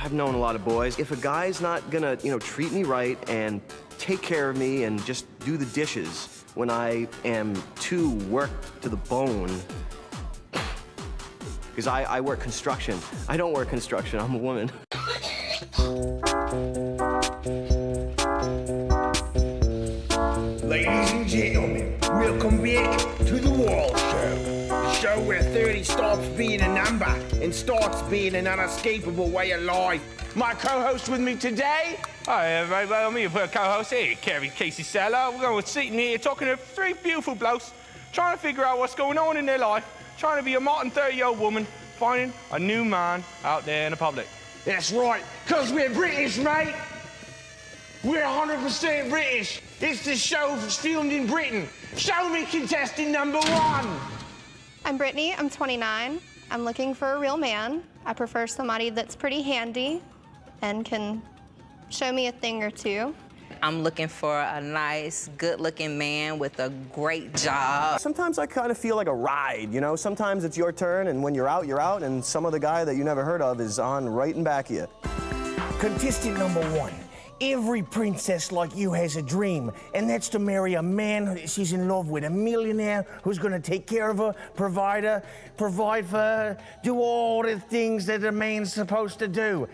I've known a lot of boys. If a guy's not gonna, you know, treat me right and take care of me and just do the dishes when I am too worked to the bone, because I, I work construction. I don't work construction, I'm a woman. Ladies and gentlemen, welcome back show where 30 stops being a number and starts being an unescapable way of life. My co-host with me today Hi, everybody. Well, me and my co-host here, Kerry Casey Seller. We're going to sitting here talking to three beautiful blokes, trying to figure out what's going on in their life, trying to be a modern 30-year-old woman, finding a new man out there in the public. That's right, because we're British, mate. We're 100% British. It's the show filmed in Britain. Show me contestant number one. I'm Brittany, I'm 29. I'm looking for a real man. I prefer somebody that's pretty handy and can show me a thing or two. I'm looking for a nice, good-looking man with a great job. Sometimes I kind of feel like a ride, you know? Sometimes it's your turn, and when you're out, you're out, and some other guy that you never heard of is on right in back of you. Contestant number one. Every princess like you has a dream, and that's to marry a man she's in love with, a millionaire who's going to take care of her, provide her, provide for her, do all the things that a man's supposed to do.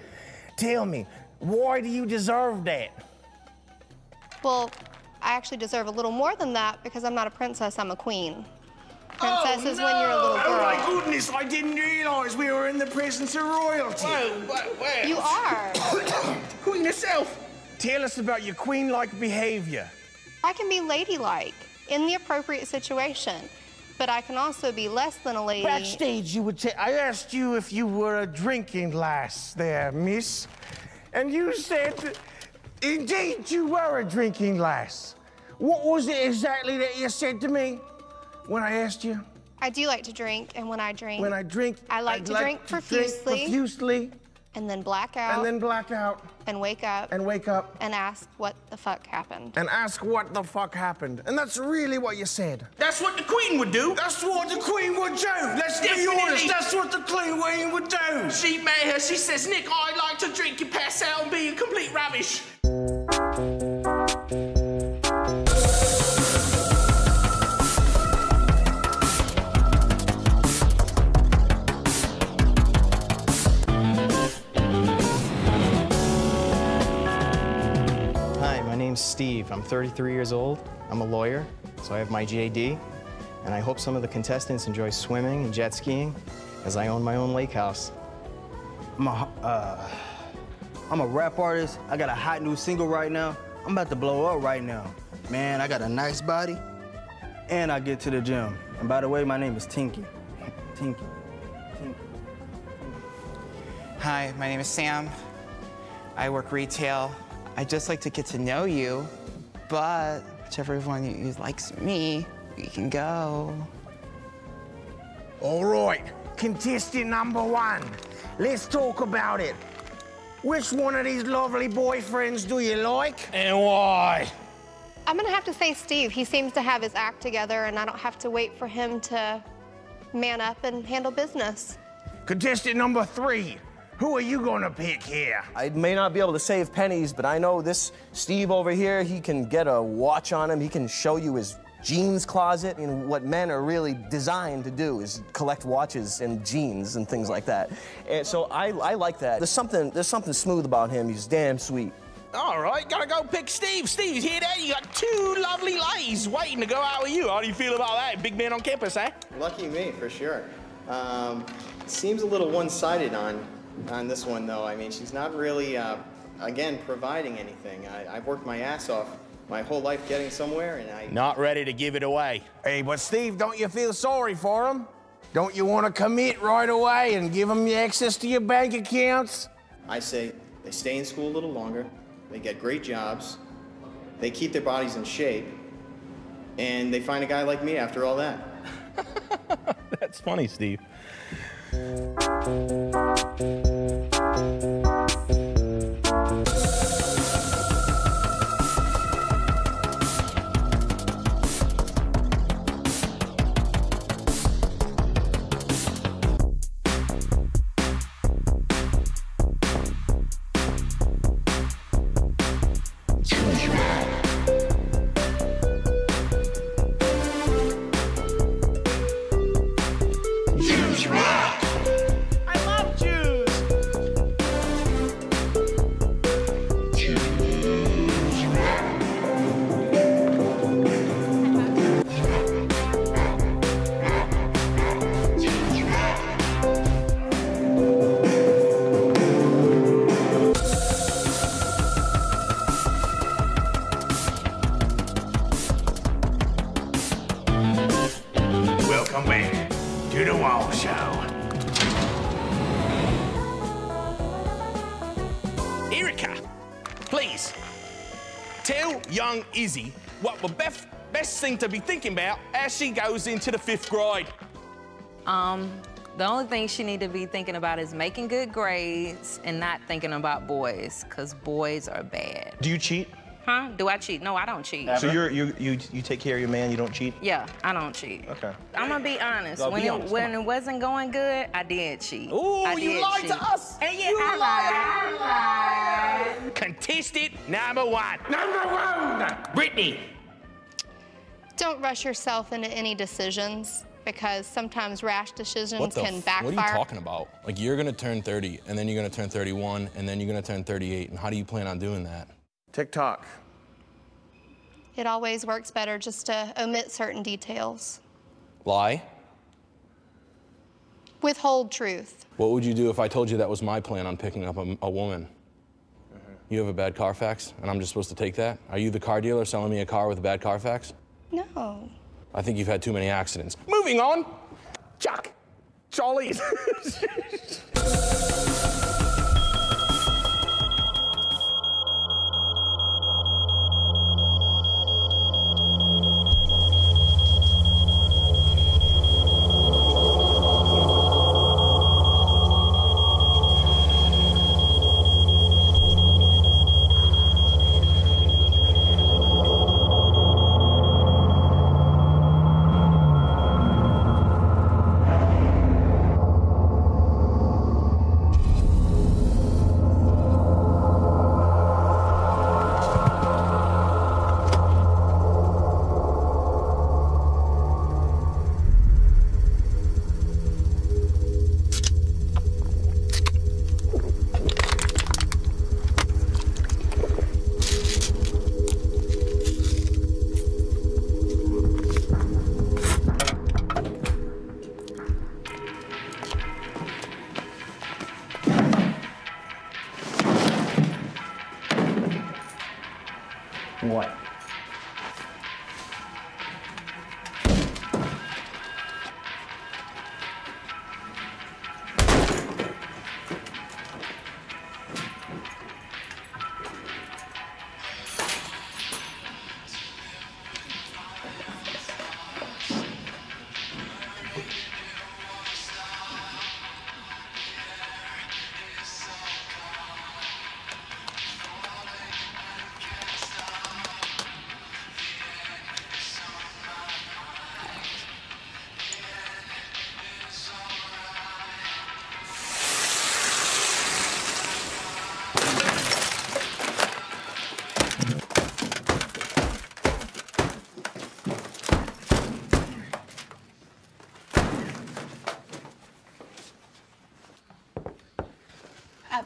Tell me, why do you deserve that? Well, I actually deserve a little more than that because I'm not a princess, I'm a queen. Princess is when you're a little oh, girl. Oh my goodness, I didn't realize we were in the presence of royalty. You are. Queen herself. Tell us about your queen-like behavior. I can be ladylike in the appropriate situation, but I can also be less than a lady. Backstage, you would say, I asked you if you were a drinking lass there, miss. And you said, indeed, you were a drinking lass. What was it exactly that you said to me when I asked you? I do like to drink, and when I drink, When I drink, I like I'd to like drink to drink profusely, profusely, and then black out, and then black out, and wake up, and wake up, and ask what the fuck happened. and ask what the fuck happened. And that's really what you said. That's what the Queen would do. That's what the Queen would do. Let's be honest. That's what the Queen would do. She met her. She says, Nick, I'd like to drink and pass out and be a complete rubbish. Name's Steve. I'm 33 years old. I'm a lawyer, so I have my JD. And I hope some of the contestants enjoy swimming and jet skiing, as I own my own lake house. I'm a, uh, I'm a rap artist. I got a hot new single right now. I'm about to blow up right now. Man, I got a nice body, and I get to the gym. And by the way, my name is Tinky. Tinky. Tinky. Hi, my name is Sam. I work retail. I'd just like to get to know you, but whichever one you likes me, we can go. All right, contestant number one. Let's talk about it. Which one of these lovely boyfriends do you like? And why? I'm gonna have to say Steve. He seems to have his act together, and I don't have to wait for him to man up and handle business. Contestant number three. Who are you gonna pick here? I may not be able to save pennies, but I know this Steve over here, he can get a watch on him. He can show you his jeans closet. And what men are really designed to do is collect watches and jeans and things like that. And so I, I like that. There's something, there's something smooth about him. He's damn sweet. All right, gotta go pick Steve. Steve, you hear that? You got two lovely ladies waiting to go out with you. How do you feel about that? Big man on campus, eh? Lucky me, for sure. Um, seems a little one-sided on, on this one, though. I mean, she's not really, uh, again, providing anything. I, I've worked my ass off my whole life getting somewhere, and I. Not ready to give it away. Hey, but Steve, don't you feel sorry for him? Don't you want to commit right away and give him access to your bank accounts? I say they stay in school a little longer, they get great jobs, they keep their bodies in shape, and they find a guy like me after all that. That's funny, Steve. I to be thinking about as she goes into the fifth grade. Um, the only thing she need to be thinking about is making good grades and not thinking about boys, because boys are bad. Do you cheat? Huh? Do I cheat? No, I don't cheat. So you're you you you take care of your man. You don't cheat. Yeah, I don't cheat. Okay. I'm gonna be honest. Go, when be it honest, when it wasn't going good, I did cheat. Ooh, I you did lied to us. And yeah, You I lied. Contestant number one. Number one, Brittany. Don't rush yourself into any decisions because sometimes rash decisions What the can f- backfire. What are you talking about? Like you're gonna turn 30, and then you're gonna turn 31, and then you're gonna turn 38. And how do you plan on doing that? TikTok. It always works better just to omit certain details. Lie? Withhold truth. What would you do if I told you that was my plan on picking up a, a woman? You have a bad Carfax, and I'm just supposed to take that? Are you the car dealer selling me a car with a bad Carfax? No. I think you've had too many accidents. Moving on. Chuck. Charlie.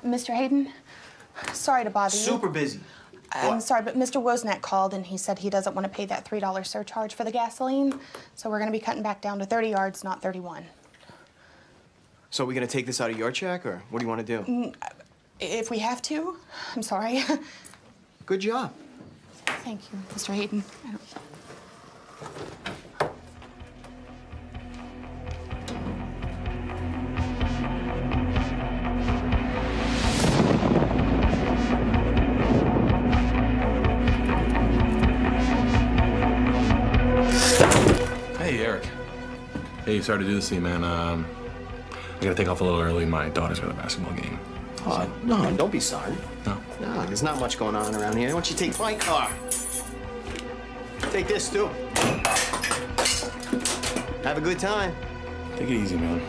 Mr. Hayden, sorry to bother you. Super busy. I'm What? sorry, but Mr. Wozniak called and he said he doesn't want to pay that $3 surcharge for the gasoline, so we're going to be cutting back down to 30 yards, not 31. So are we gonna take this out of your check, or what do you want to do? Mm, If we have to, I'm sorry. Good job. Thank you, Mr. Hayden. Sorry to do this to you, man. Um, I gotta take off a little early. My daughter's got a basketball game. Oh, no, don't be sorry. No. No, there's not much going on around here. Why don't you take my car? Take this, too. Have a good time. Take it easy, man.